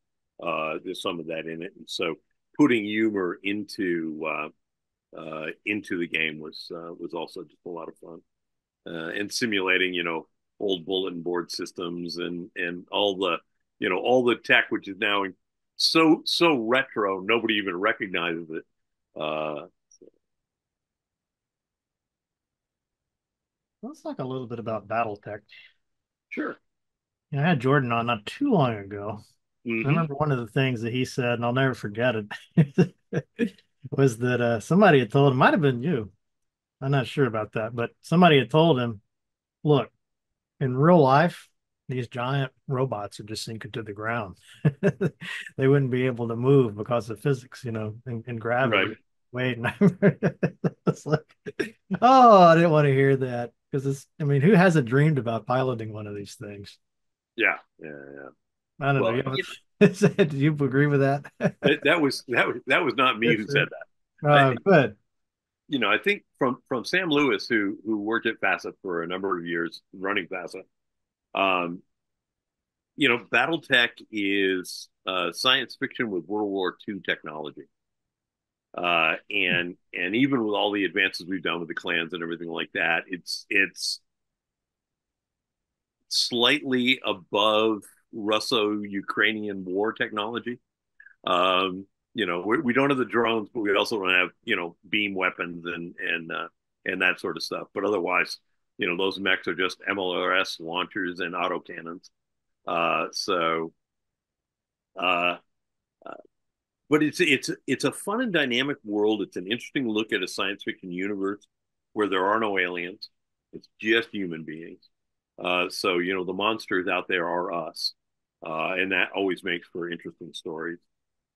Uh, there's some of that in it, and so putting humor into uh, uh, into the game was uh, was also just a lot of fun, uh, and simulating, you know, old bulletin board systems and and all the you know all the tech which is now so so retro nobody even recognizes it uh Let's talk a little bit about BattleTech. sure You know, I had Jordan on not too long ago. I Mhm. remember one of the things that he said, and I'll never forget it, *laughs* was that uh, somebody had told him, might have been you. I'm not sure about that, but somebody had told him, look, in real life, these giant robots are just sinking to the ground. *laughs* they wouldn't be able to move because of physics, you know, and, and gravity. Right. Wait, and *laughs* I was like, oh, I didn't want to hear that because it's, I mean, who hasn't dreamed about piloting one of these things? yeah yeah yeah I don't Well, know. You *laughs* Did you agree with that? that, that was that was that was not me who said that Oh, good. you know i think from from sam lewis who who worked at fasa for a number of years running fasa um you know battletech is uh science fiction with world war ii technology uh, and and even with all the advances we've done with the clans and everything like that, it's it's slightly above Russo-Ukrainian war technology. Um, you know, we, we don't have the drones, but we also don't have you know beam weapons and and uh, and that sort of stuff. But otherwise, you know, those mechs are just MLRS launchers and autocannons. Uh, so. Uh, but it's it's it's a fun and dynamic world. It's an interesting look at a science fiction universe where there are no aliens. It's just human beings. Uh, so you know the monsters out there are us, uh, and that always makes for interesting stories.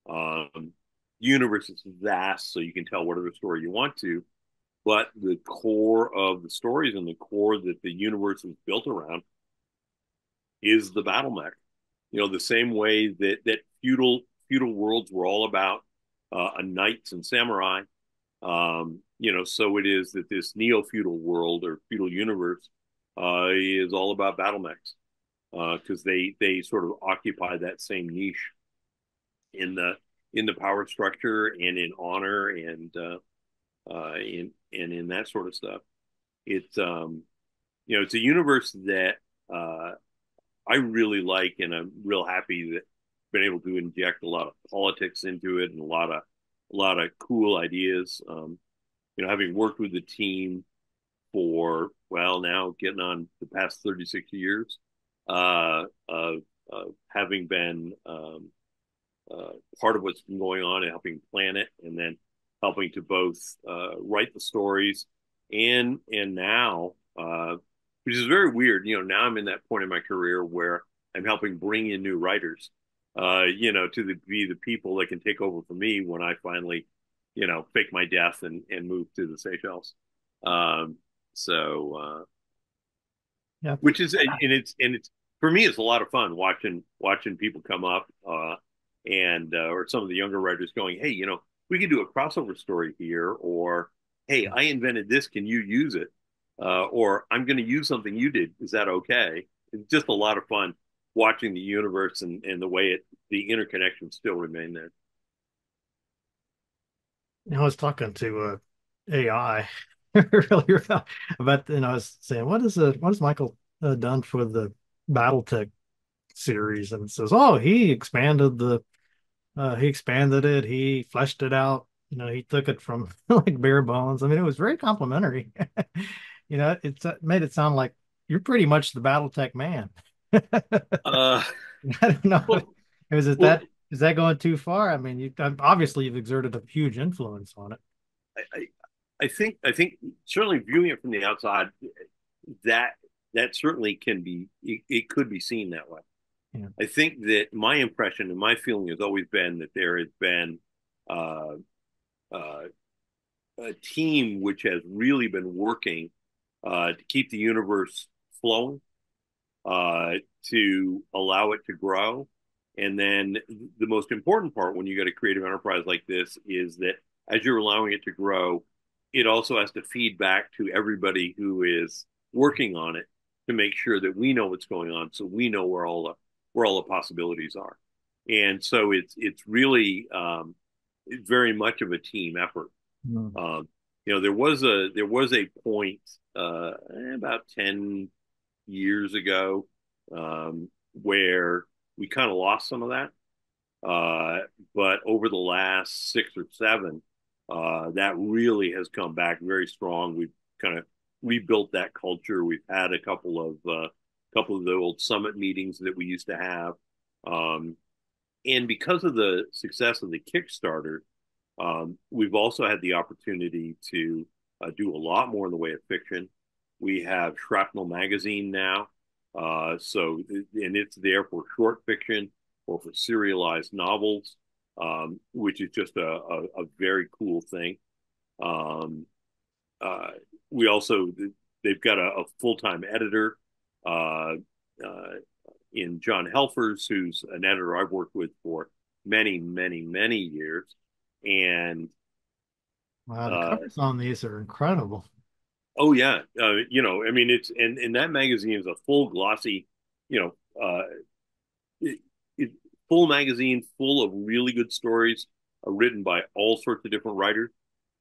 Um, universe is vast, so you can tell whatever story you want to, but the core of the stories and the core that the universe is built around is the battle mech. You know, the same way that that feudal feudal worlds were all about uh, knights and samurai. Um, you know, so it is that this neo feudal world or feudal universe uh, is all about battle mechs because uh, they they sort of occupy that same niche in the in the power structure and in honor and uh, uh, in and in that sort of stuff. It's um, you know, it's a universe that uh, I really like, and I'm real happy that been able to inject a lot of politics into it and a lot of a lot of cool ideas. Um, you know, having worked with the team for well now getting on the past 36 years, uh, uh, uh having been um, uh, part of what's been going on and helping plan it, and then helping to both uh, write the stories and and now, which is very weird. You know, now I'm in that point in my career where I'm helping bring in new writers uh, you know, to the, be the people that can take over for me when I finally, you know, fake my death and, and move to the Seychelles. Um, so, uh, yeah, which is, and it's, and it's, for me, it's a lot of fun watching, watching people come up, uh, and, uh, or some of the younger writers going, Hey, you know, we could do a crossover story here, or, Hey, I invented this. Can you use it? Uh, or I'm going to use something you did. Is that okay? It's just a lot of fun watching the universe and, and the way it the interconnections still remain there. I was talking to uh, AI *laughs* earlier about, about, and I was saying, what is a what has Michael uh, done for the BattleTech series? And it says, oh, he expanded the, uh, he expanded it, he fleshed it out. You know, he took it from *laughs* like bare bones. I mean, it was very complimentary. *laughs* you know, it's it made it sound like you're pretty much the BattleTech man. Uh, *laughs* I don't know. Well, is it well, that is that going too far? I mean, you obviously you've exerted a huge influence on it. I, I, I think I think certainly viewing it from the outside, that that certainly can be it, it could be seen that way. Yeah. I think that my impression and my feeling has always been that there has been uh, uh, a team which has really been working uh, to keep the universe flowing, uh, to allow it to grow. And then the most important part when you got a creative enterprise like this is that as you're allowing it to grow, it also has to feed back to everybody who is working on it to make sure that we know what's going on, so we know where all the where all the possibilities are. And so it's it's really um, very much of a team effort. Mm. Um, you know, there was a there was a point uh, about ten years ago um, where we kind of lost some of that. Uh, but over the last six or seven, uh, that really has come back very strong. We've kind of rebuilt that culture. We've had a couple of uh, couple of the old summit meetings that we used to have, um, and because of the success of the Kickstarter, um, we've also had the opportunity to uh, do a lot more in the way of fiction. We have Shrapnel Magazine now, uh, so and it's there for short fiction or for serialized novels, um, which is just a, a, a, very cool thing. Um, uh, we also they've got a, a full time editor uh, uh, in John Helfers, who's an editor I've worked with for many, many, many years, and wow, the uh, covers on these are incredible. Oh yeah, uh, you know, I mean, it's and and that magazine is a full glossy, you know, uh, it, it, full magazine full of really good stories, uh, written by all sorts of different writers.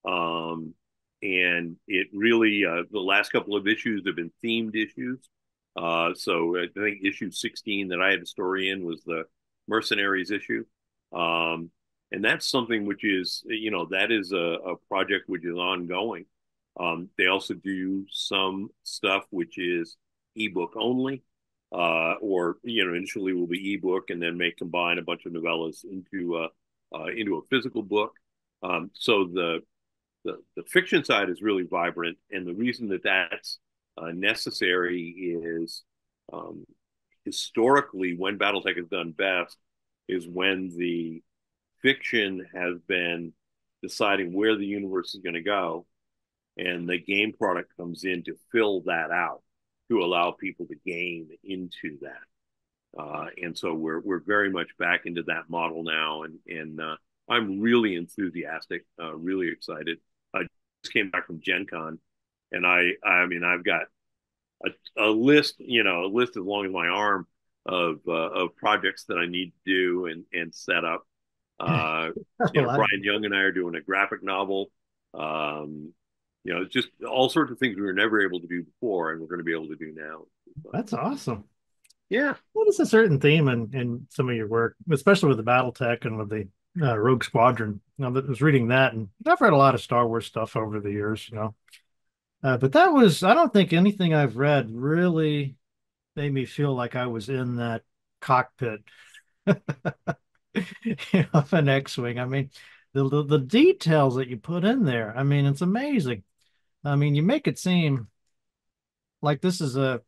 Um, and it really uh, the last couple of issues have been themed issues. Uh, so I think issue 16 that I had a story in was the mercenaries issue. Um, and that's something which is, you know, that is a, a project which is ongoing. Um, they also do some stuff which is ebook only, uh, or you know, initially will be ebook and then may combine a bunch of novellas into a uh, into a physical book. Um, so the the, the fiction side is really vibrant. And the reason that that's uh, necessary is um, historically, when Battletech has done best is when the fiction has been deciding where the universe is going to go, and the game product comes in to fill that out to allow people to game into that. Uh, and so we're we're very much back into that model now, and and uh, I'm really enthusiastic, uh, really excited I just came back from Gen Con, and I I mean I've got a, a list you know a list as long as my arm of uh, of projects that I need to do and and set up. *laughs* Uh, you know, Brian Young and I are doing a graphic novel. Um, you know, just all sorts of things we were never able to do before, and we're going to be able to do now. That's awesome. Yeah. What is a certain theme in, in some of your work, especially with the BattleTech and with the uh, Rogue Squadron. Now, I was reading that, and I've read a lot of Star Wars stuff over the years, you know. Uh, but that was, I don't think anything I've read really made me feel like I was in that cockpit *laughs* of an X-wing. I mean, the, the the details that you put in there. I mean, it's amazing. I mean, you make it seem like this is a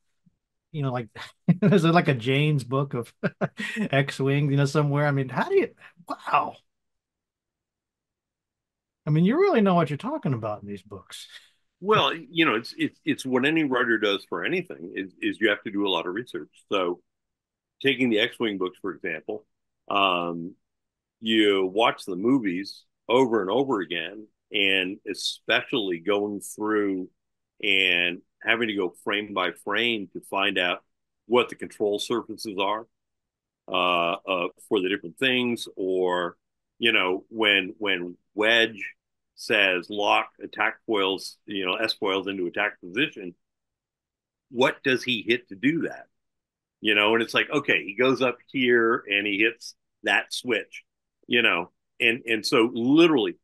you know, like *laughs* is it like a Jane's book of *laughs* X-wing, you know, somewhere? I mean, how do you? Wow. I mean, you really know what you're talking about in these books. Well, you know, it's it's it's what any writer does for anything is is you have to do a lot of research. So, taking the X-wing books for example, um, you watch the movies over and over again, and especially going through and having to go frame by frame to find out what the control surfaces are uh, uh, for the different things, or you know when when Wedge says lock attack foils, you know S foils into attack position, what does he hit to do that? You know, and it's like okay, he goes up here and he hits that switch, you know, and and so literally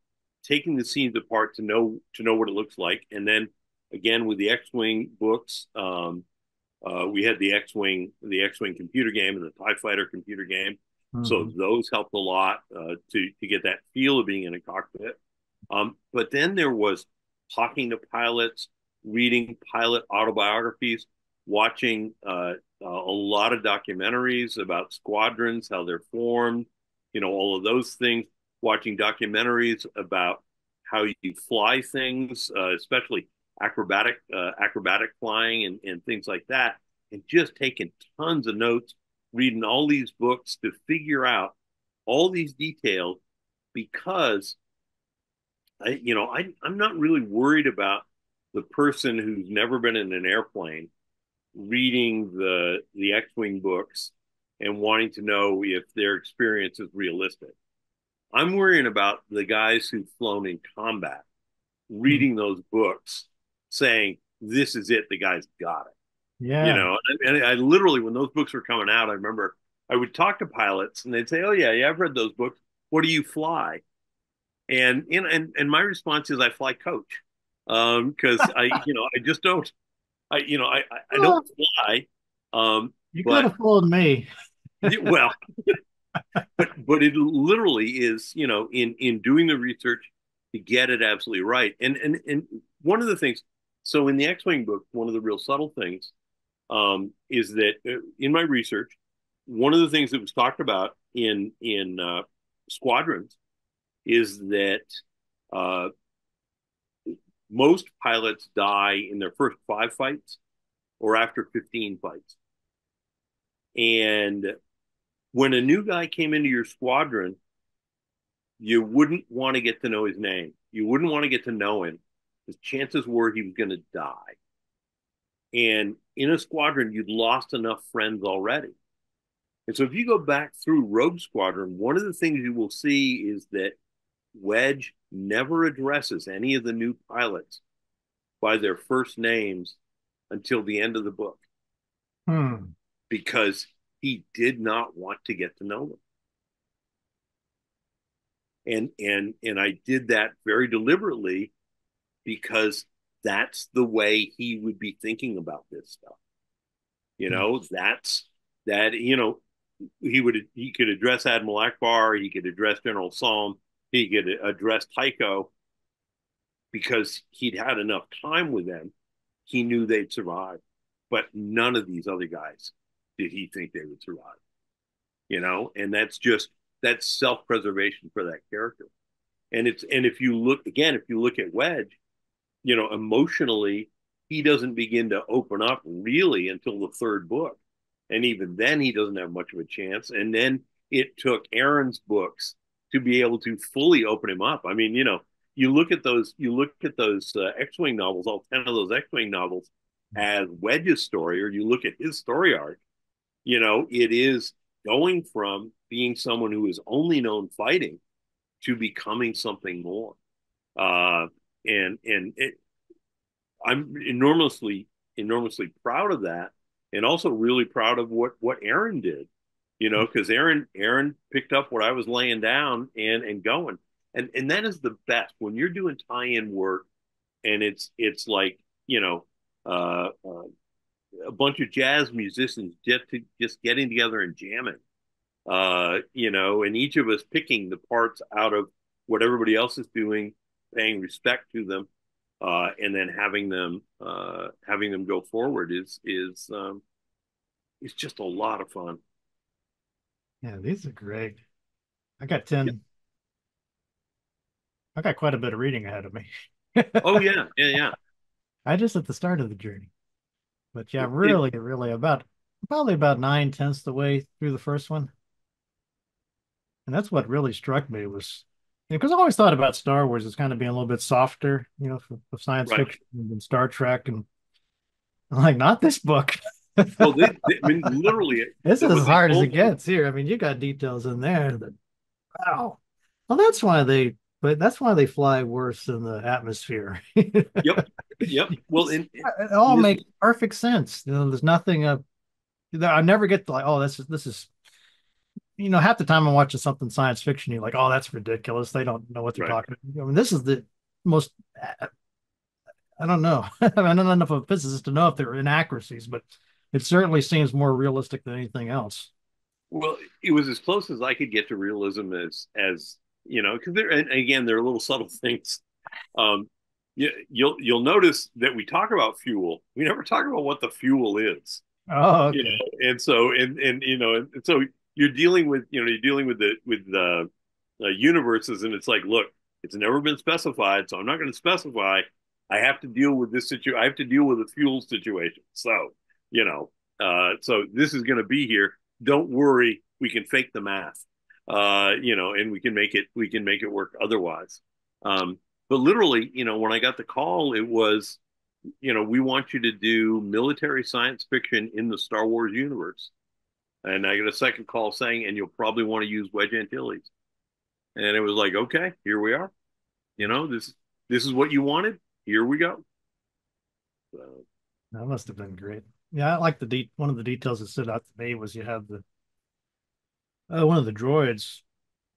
taking the scenes apart to know to know what it looks like, and then again with the X-wing books. Um, uh, we had the X-wing, the X-wing computer game, and the Tie Fighter computer game. Mm-hmm. So those helped a lot uh, to to get that feel of being in a cockpit. Um, but then there was talking to pilots, reading pilot autobiographies, watching uh, uh a lot of documentaries about squadrons, how they're formed, you know, all of those things. Watching documentaries about how you fly things, uh, especially acrobatic uh, acrobatic flying and, and things like that, and just taking tons of notes, reading all these books to figure out all these details because I, you know, I, I'm not really worried about the person who's never been in an airplane reading the the X-wing books and wanting to know if their experience is realistic. I'm worrying about the guys who've flown in combat, reading mm-hmm. those books, saying this is it. The guy's got it. Yeah. You know, and I, I literally, when those books were coming out, I remember I would talk to pilots and they'd say, "Oh yeah, yeah, I've read those books. What do you fly?" And and and, and my response is, "I fly coach," because um, I, *laughs* you know, I just don't, I, you know, I I, don't fly. Um, you could have fooled me. well, *laughs* but but it literally is, you know, in in doing the research to get it absolutely right. And and and one of the things, so in the X-wing book, one of the real subtle things um, is that uh, in my research, one of the things that was talked about in in uh, squadrons is that uh, most pilots die in their first five fights or after 15 fights. And when a new guy came into your squadron, you wouldn't want to get to know his name. You wouldn't want to get to know him because chances were he was going to die. And in a squadron, you'd lost enough friends already. And so if you go back through Rogue Squadron, one of the things you will see is that Wedge never addresses any of the new pilots by their first names until the end of the book. Hmm. Because he did not want to get to know them. And and and I did that very deliberately because that's the way he would be thinking about this stuff. You know, mm-hmm. that's that, you know, he would he could address Admiral Ackbar, he could address General Salm, he could address Tycho because he'd had enough time with them. He knew they'd survive, but none of these other guys did he think they would survive. You know, and that's just that's self-preservation for that character. And it's and if you look again, if you look at Wedge, you know, emotionally, he doesn't begin to open up really until the third book. And even then he doesn't have much of a chance. And then it took Aaron's books to be able to fully open him up. I mean, you know, you look at those, you look at those uh, X-wing novels, all ten of those X-wing novels, as Wedge's story, or you look at his story arc. You know, it is going from being someone who is only known fighting to becoming something more. Uh, and and it, I'm enormously enormously proud of that, and also really proud of what what Aaron did you know, because Aaron Aaron picked up what I was laying down and and going, and and that is the best. When you're doing tie-in work, and it's it's like you know, uh, uh, a bunch of jazz musicians just to, just getting together and jamming, uh, you know, and each of us picking the parts out of what everybody else is doing, paying respect to them, uh, and then having them uh, having them go forward is is um, it's just a lot of fun. Yeah, these are great. I got 10. Yeah. I got quite a bit of reading ahead of me. oh yeah, *laughs* yeah, yeah. I just at the start of the journey. But yeah, really, it, really about probably about nine tenths the way through the first one. And that's what really struck me was because you know, I always thought about Star Wars as kind of being a little bit softer, you know, for, for science right. fiction and Star Trek. And I'm *laughs* like, not this book well, they, they, I mean, *laughs* literally, this is as hard as it gets here. I mean, you got details in there that, wow. Well, that's why they, but that's why they fly worse in the atmosphere. *laughs* yep, yep. *laughs* Well, in, it all in, makes perfect sense. You know, there's nothing. Uh, I never get to like, oh, this is this is. You know, half the time I'm watching something science fiction, you're like, oh, that's ridiculous. They don't know what they're right. talking. About. I mean, this is the most I don't know. *laughs* I mean, I'm not enough of a physicist to know if there are inaccuracies, but it certainly seems more realistic than anything else. Well, it was as close as I could get to realism as as you know, because there and again there are little subtle *laughs* things. Um, you, you'll you'll notice that we talk about fuel. We never talk about what the fuel is. Oh, okay. you know, and so and and you know, and so you're dealing with you know you're dealing with the with the uh, universes, and it's like, look, It's never been specified, so I'm not going to specify. I have to deal with this situation. I have to deal with the fuel situation. So, you know, uh, so this is going to be here. Don't worry, we can fake the math, uh, you know, and we can make it we can make it work otherwise. Um, but literally, you know, when I got the call, it was, you know, we want you to do military science fiction in the Star Wars universe. And I got a second call saying, and you'll probably want to use Wedge Antilles. And it was like, okay, here we are. You know, this this is what you wanted. Here we go. So that must have been great. Yeah, I like the de- one of the details that stood out to me was you have the uh, one of the droids,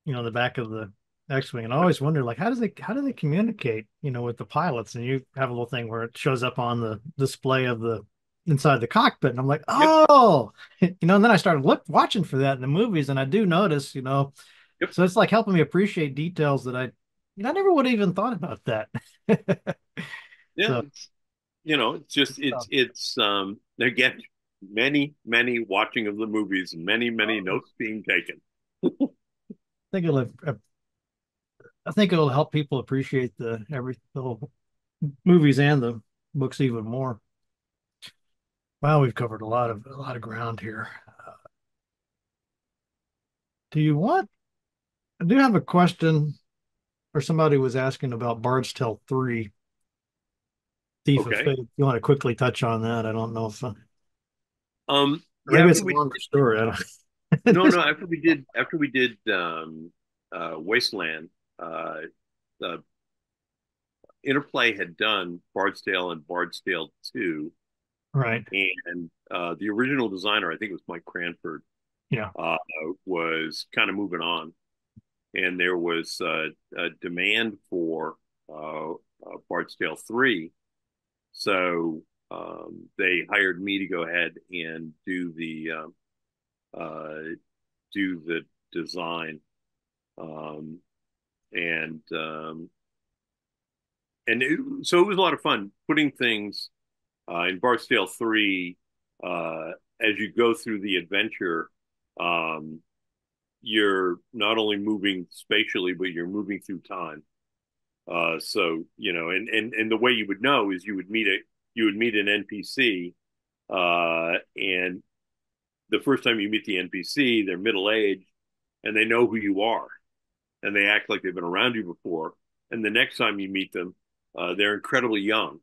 you know, the back of the X-wing, and I always wonder like how does they how do they communicate, you know, with the pilots? And you have a little thing where it shows up on the display of the inside the cockpit, and I'm like, oh, yep. *laughs* you know. And then I started look watching for that in the movies, and I do notice, you know, yep. so it's like helping me appreciate details that I, you know, I never would have even thought about that. *laughs* yeah, so, you know, it's just it's it's um again many many watching of the movies, many many oh. notes being taken. I *laughs* think it'll I think it'll help people appreciate the every the movies and the books even more. Wow, we've covered a lot of a lot of ground here. Uh, do you want? I do have a question, or somebody was asking about Bard's Tale three. Thief okay. of Fate. You want to quickly touch on that? I don't know if. Uh, um, maybe yeah, it's a longer story. I don't. *laughs* no, no. After we did, after we did um, uh, Wasteland, uh, uh, Interplay had done Bard's Tale and Bard's Tale two, right? And uh, the original designer, I think it was Mike Cranford, yeah, uh, was kind of moving on, and there was uh, a demand for uh, uh, Bard's Tale three, so um, they hired me to go ahead and do the um, uh, do the design, um, and um, and it, so it was a lot of fun putting things uh, in Bard's Tale three uh, as you go through the adventure. Um, you're not only moving spatially, but you're moving through time. Uh, so you know, and and and the way you would know is you would meet a you would meet an NPC, uh, and the first time you meet the NPC, they're middle aged and they know who you are, and they act like they've been around you before. And the next time you meet them, uh, they're incredibly young,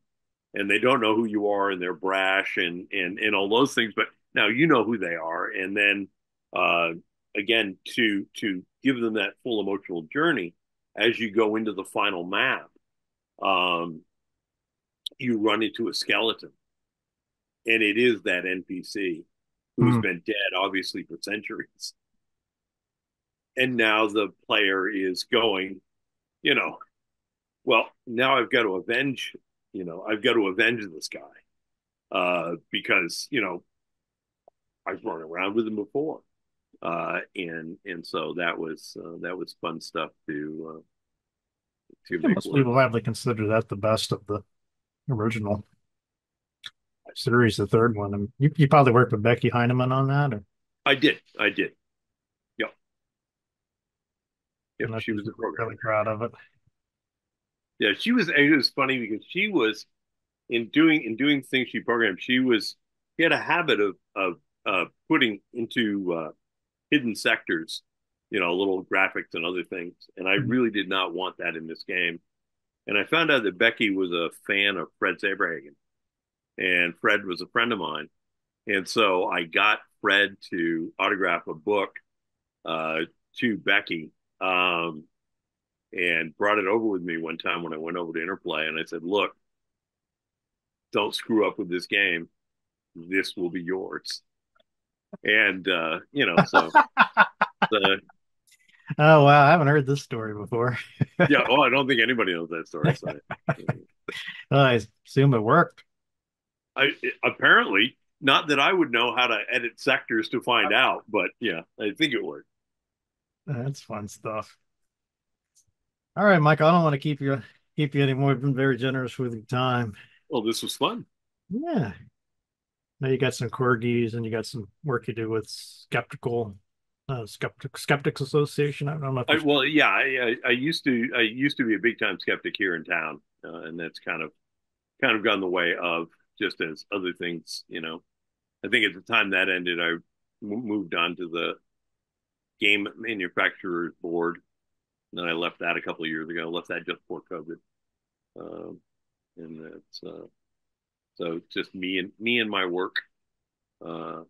and they don't know who you are, and they're brash and and and all those things. But now you know who they are, and then uh, again to to give them that full emotional journey as you go into the final map. Um, you run into a skeleton. And it is that NPC who's mm. been dead, obviously, for centuries. And now the player is going, you know, well, now I've got to avenge, you know, I've got to avenge this guy. Uh, because, you know, I've run around with him before. Uh, and and so that was uh, that was fun stuff to uh, to make most people have to consider that the best of the original series, the third one. And you, you probably worked with Becky Heineman on that, or I did. I did. Yep. She was the Really proud of it. Yeah, she was. It was funny because she was in doing in doing things she programmed. She was she had a habit of of uh, putting into uh, hidden sectors, you know, little graphics and other things. And I mm-hmm. really did not want that in this game. And I found out that Becky was a fan of Fred Saberhagen, and Fred was a friend of mine. And so I got Fred to autograph a book uh, to Becky um, and brought it over with me one time when I went over to Interplay. And I said, Look, don't screw up with this game. This will be yours. And, uh, you know, so *laughs* Oh wow, I haven't heard this story before. *laughs* yeah, oh, I don't think anybody knows that story. So. *laughs* well, I assume it worked. I apparently not that I would know how to edit sectors to find out, but yeah, I think it worked. That's fun stuff. All right, Mike. I don't want to keep you keep you anymore. You've been very generous with your time. Well, this was fun. Yeah. Now you got some corgis and you got some work you do with skeptical uh, skeptic skeptics association. I don't know. I, well, yeah, I, I, I, used to I used to be a big time skeptic here in town, uh, and that's kind of kind of gone the way of just as other things. You know, I think at the time that ended, I moved on to the game manufacturers board. And then I left that a couple of years ago. Left that just before COVID, um, and that's uh, so just me and me and my work. Uh,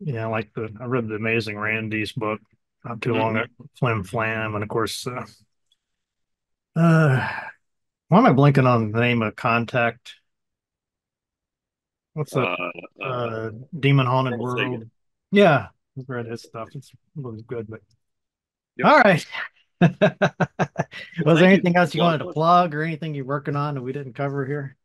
yeah, I like the I read the Amazing Randi's book not too mm-hmm. long ago, Flim Flam, and of course, uh, uh, why am I blinking on the name of Contact? What's that? Uh, uh, uh, Demon Haunted World. Yeah, read his stuff. It's really good, but yep. all right. *laughs* Was there anything else you wanted to plug or anything you're working on that we didn't cover here?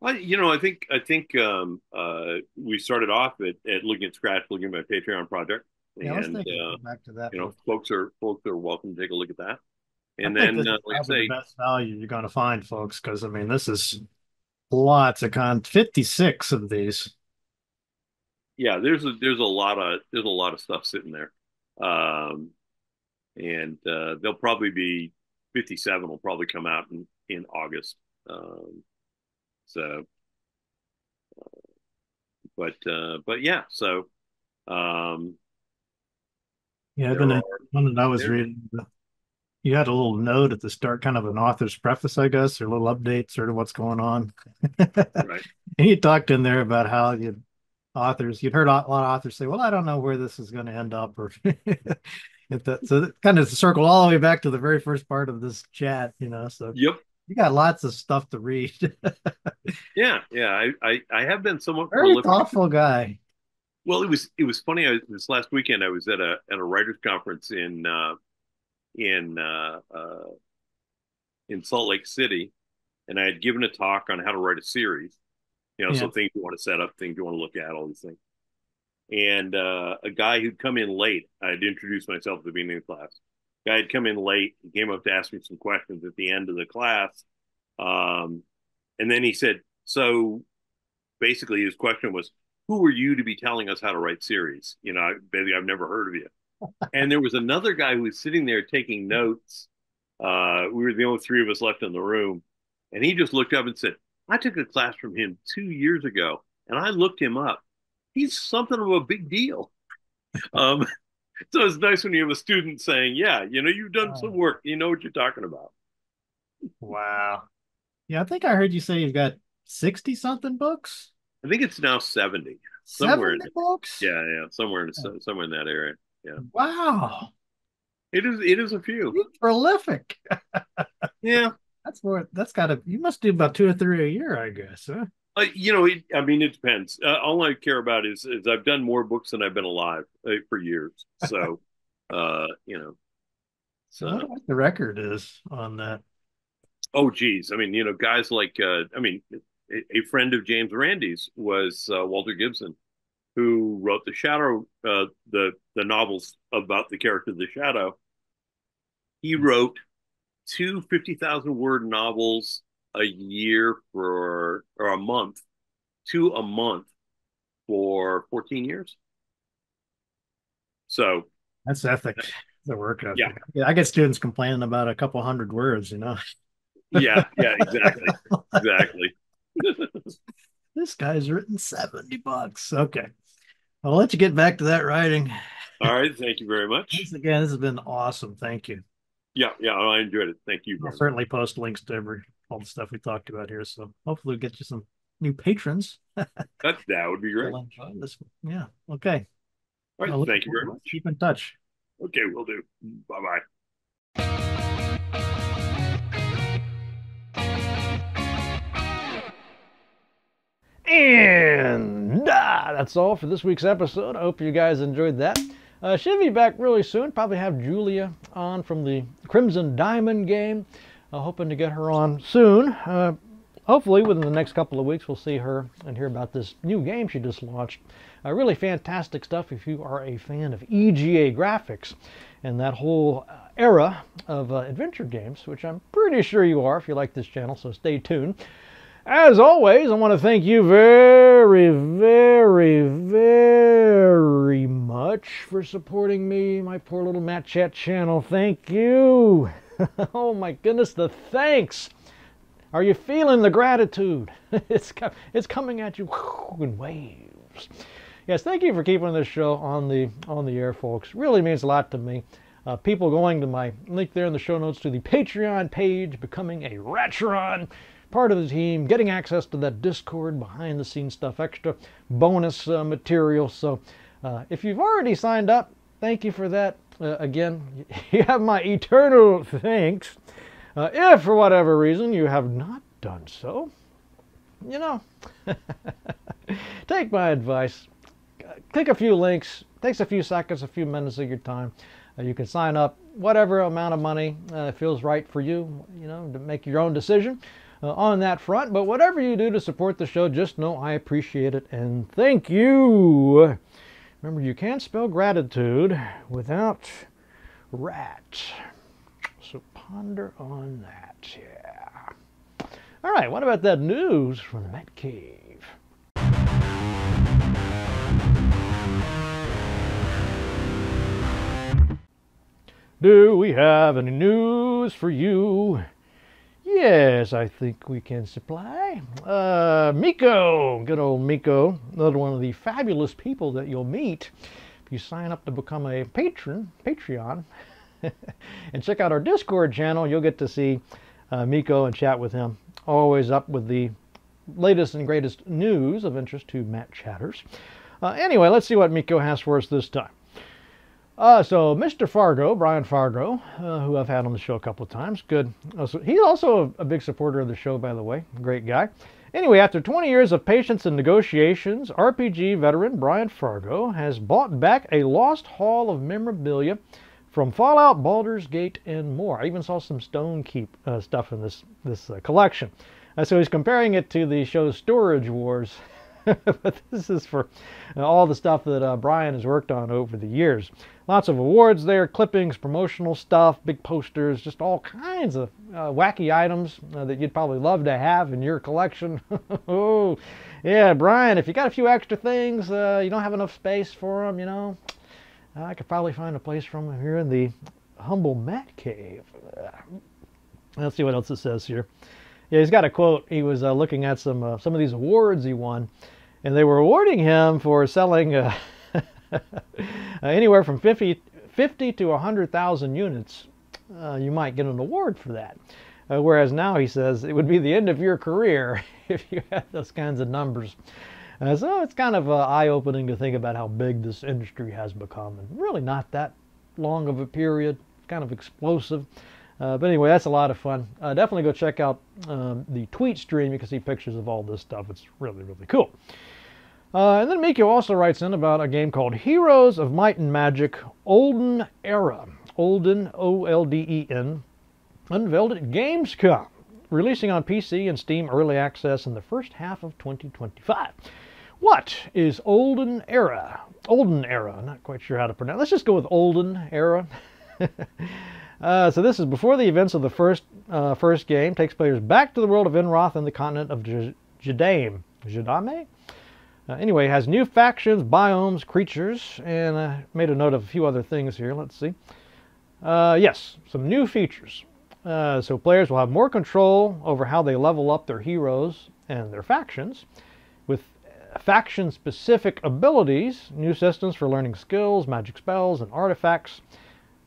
Well, you know, I think I think um, uh, we started off at, at looking at Scratch, looking at my Patreon project, yeah, and uh, back to that. You know, folks are folks are welcome to take a look at that. And I then, uh, like say, the best value you're going to find, folks, because I mean, this is lots of con 56 of these. Yeah, there's a there's a lot of there's a lot of stuff sitting there, um, and uh, they'll probably be 57 will probably come out in in August. Um, so, uh, but uh, but yeah, so um, yeah, I've been are, one that I was reading. You had a little note at the start, kind of an author's preface, I guess, or a little update, sort of what's going on. *laughs* right. And you talked in there about how you authors you'd heard a lot of authors say, "Well, I don't know where this is going to end up," or *laughs* that, so kind of circle all the way back to the very first part of this chat, you know. So yep, you got lots of stuff to read. *laughs* yeah, yeah. I, I, I have been somewhat very prolific. thoughtful guy. Well, it was it was funny. I, this last weekend, I was at a at a writers conference in uh, in uh, uh, in Salt Lake City, and I had given a talk on how to write a series. You know, yeah. so things you want to set up, things you want to look at, all these things. And uh, a guy who'd come in late, I'd introduced myself at the beginning of the class guy had come in late. He came up to ask me some questions at the end of the class. Um, and then he said, So basically, his question was, Who are you to be telling us how to write series? You know, basically, I've never heard of you. *laughs* and there was another guy who was sitting there taking notes. Uh, we were the only three of us left in the room. And he just looked up and said, I took a class from him two years ago and I looked him up. He's something of a big deal. Um, *laughs* so it's nice when you have a student saying, "Yeah, you know, you've done oh. some work. You know what you're talking about." Wow. Yeah, I think I heard you say you've got sixty something books. I think it's now seventy. Somewhere 70 in books. Yeah, yeah, somewhere in oh. somewhere in that area. Yeah. Wow. It is. It is a few. You're prolific. *laughs* yeah. That's more. That's got to. You must do about two or three a year, I guess. Huh? Uh, you know, it, I mean, it depends. Uh, all I care about is, is I've done more books than I've been alive uh, for years. So, *laughs* uh, you know, so what the record is on that. Oh, geez. I mean, you know, guys like, uh, I mean, a, a, friend of James Randi's was uh, Walter Gibson, who wrote the Shadow, uh, the the novels about the character of the Shadow. He hmm. wrote two 50,000 word novels a year for or a month to a month for 14 years. So that's ethic. The work ethic. Yeah. yeah. I get students complaining about a couple hundred words, you know. yeah, yeah, exactly. *laughs* exactly. this guy's written 70 bucks. Okay. I'll let you get back to that writing. All right. Thank you very much. Thanks again. This has been awesome. Thank you. Yeah, yeah, I enjoyed it. Thank you. I'll certainly post links to every all the stuff we talked about here. So hopefully we'll get you some new patrons. *laughs* that that would be great. This, yeah. Okay. All right. thank you very much. Keep in touch. Okay, we'll do. Bye bye. And uh, that's all for this week's episode. I hope you guys enjoyed that. Uh, she'll be back really soon. Probably have Julia on from the Crimson Diamond game. Uh, hoping to get her on soon. Uh, hopefully within the next couple of weeks we'll see her and hear about this new game she just launched. Uh, really fantastic stuff if you are a fan of EGA graphics and that whole uh, era of uh, adventure games, which I'm pretty sure you are if you like this channel, so stay tuned. As always, I want to thank you very very, very, very much for supporting me, my poor little Matt Chat channel. Thank you. *laughs* oh my goodness, the thanks. Are you feeling the gratitude? *laughs* it's, it's coming at you in waves. Yes, thank you for keeping this show on the on the air, folks. Really means a lot to me. Uh, people going to my link there in the show notes to the Patreon page, becoming a Ratron, part of the team, getting access to that Discord, behind the scenes stuff, extra bonus uh, material. So uh, if you've already signed up, thank you for that. Uh, again, *laughs* you have my eternal thanks. Uh, if for whatever reason you have not done so, you know, *laughs* take my advice. Click a few links. Takes a few seconds, a few minutes of your time. Uh, you can sign up whatever amount of money uh, feels right for you, you know, to make your own decision uh, on that front. But whatever you do to support the show, just know I appreciate it and thank you. Remember, you can't spell gratitude without rat. So ponder on that, yeah. All right, what about that news from the Matt Cave? Do we have any news for you? Yes, I think we can supply. Uh, Miko, good old Miko, another one of the fabulous people that you'll meet if you sign up to become a patron, Patreon, *laughs* and check out our Discord channel. You'll get to see uh, Miko and chat with him. Always up with the latest and greatest news of interest to Matt Chatters. Uh, anyway, let's see what Miko has for us this time. Uh, so Mr. Fargo, Brian Fargo, uh, who I've had on the show a couple of times, good. Also, he's also a, a, big supporter of the show, by the way. Great guy. Anyway, after 20 years of patience and negotiations, RPG veteran Brian Fargo has bought back a lost haul of memorabilia from Fallout, Baldur's Gate, and more. I even saw some Stonekeep uh, stuff in this this uh, collection. Uh, so he's comparing it to the show's Storage Wars. *laughs* but this is for all the stuff that uh, Brian has worked on over the years. Lots of awards there, clippings, promotional stuff, big posters, just all kinds of uh, wacky items uh, that you'd probably love to have in your collection. *laughs* oh, yeah, Brian, if you got a few extra things, uh, you don't have enough space for them, you know, I could probably find a place for them here in the humble Matt Cave. Let's see what else it says here. Yeah, he's got a quote. He was uh, looking at some uh, some of these awards he won, and they were awarding him for selling uh, *laughs* anywhere from 50, 50 to 100,000 units. Uh, you might get an award for that. Uh, whereas now he says it would be the end of your career *laughs* if you had those kinds of numbers. Uh, so it's kind of eye-opening to think about how big this industry has become, and really not that long of a period. Kind of explosive. Uh, but anyway, that's a lot of fun. Uh, definitely go check out um, the tweet stream. You can see pictures of all this stuff. It's really, really cool. Uh, and then Miko also writes in about a game called Heroes of Might and Magic Olden Era. Olden, O-L-D-E-N, unveiled at Gamescom, releasing on PC and Steam Early Access in the first half of 2025. What is Olden Era? Olden Era, not quite sure how to pronounce. Let's just go with Olden Era. *laughs* Uh, so this is before the events of the first uh, first game. Takes players back to the world of Enroth and the continent of Jadame. Jadame? Uh, anyway, has new factions, biomes, creatures, and I uh, made a note of a few other things here. Let's see. Uh, yes, some new features. Uh, so players will have more control over how they level up their heroes and their factions. With faction-specific abilities, new systems for learning skills, magic spells, and artifacts,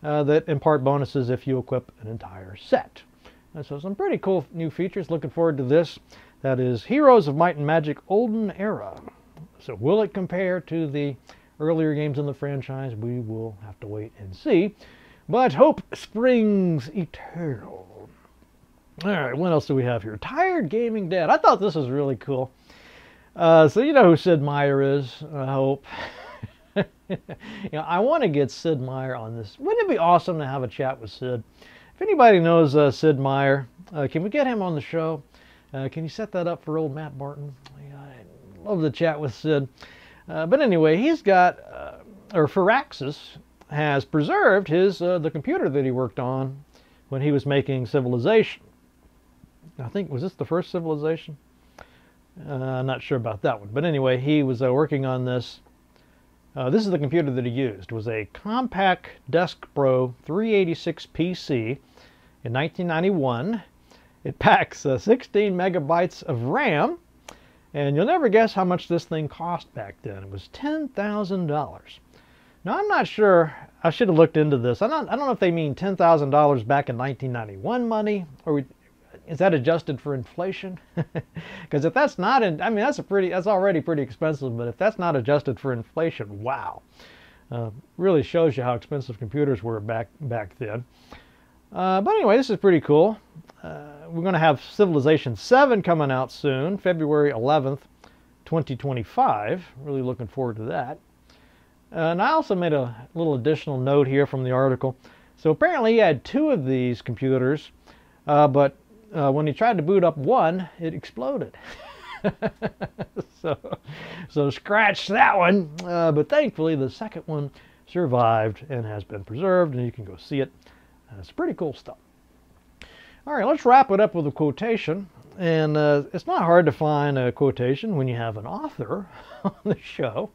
uh, that impart bonuses if you equip an entire set. And so some pretty cool new features. Looking forward to this. That is Heroes of Might and Magic Olden Era. So will it compare to the earlier games in the franchise? We will have to wait and see. But hope springs eternal. All right, what else do we have here? Tired Gaming Dad. I thought this was really cool. Uh, so you know who Sid Meier is, *laughs* I hope. you know, I want to get Sid Meier on this. Wouldn't it be awesome to have a chat with Sid? If anybody knows uh, Sid Meier, uh, can we get him on the show? Uh, can you set that up for old Matt Barton? I love the chat with Sid. Uh, but anyway, he's got, uh, or Firaxis has preserved his uh, the computer that he worked on when he was making Civilization. I think was this the first Civilization? Uh, I'm not sure about that one. But anyway, he was uh, working on this. Uh, this is the computer that he used. It was a Compaq Deskpro 386 PC in 1991. It packs uh, 16 megabytes of RAM. And you'll never guess how much this thing cost back then. It was $10,000. Now, I'm not sure. I should have looked into this. I don't, I don't know if they mean $10,000 back in 1991 money, or is that adjusted for inflation? *laughs* Because if that's not, in, I mean, that's a pretty, that's already pretty expensive. But if that's not adjusted for inflation, wow, uh, really shows you how expensive computers were back back then. Uh, but anyway, this is pretty cool. Uh, we're going to have Civilization 7 coming out soon, February 11th, 2025. Really looking forward to that. and I also made a little additional note here from the article. So apparently he had two of these computers, uh, but uh, when he tried to boot up one, it exploded. *laughs* so, so scratch that one. Uh, but thankfully, the second one survived and has been preserved, and you can go see it. Uh, it's pretty cool stuff. All right, let's wrap it up with a quotation. And uh, it's not hard to find a quotation when you have an author *laughs* on the show.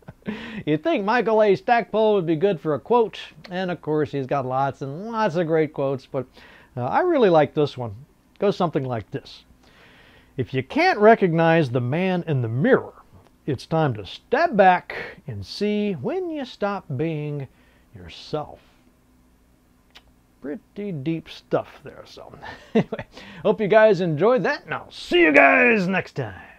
*laughs* You'd think Michael A. Stackpole would be good for a quote, and of course he's got lots and lots of great quotes, but uh, I really like this one. It goes something like this. If you can't recognize the man in the mirror, it's time to step back and see when you stop being yourself. Pretty deep stuff there. So, *laughs* anyway, hope you guys enjoyed that, and I'll see you guys next time.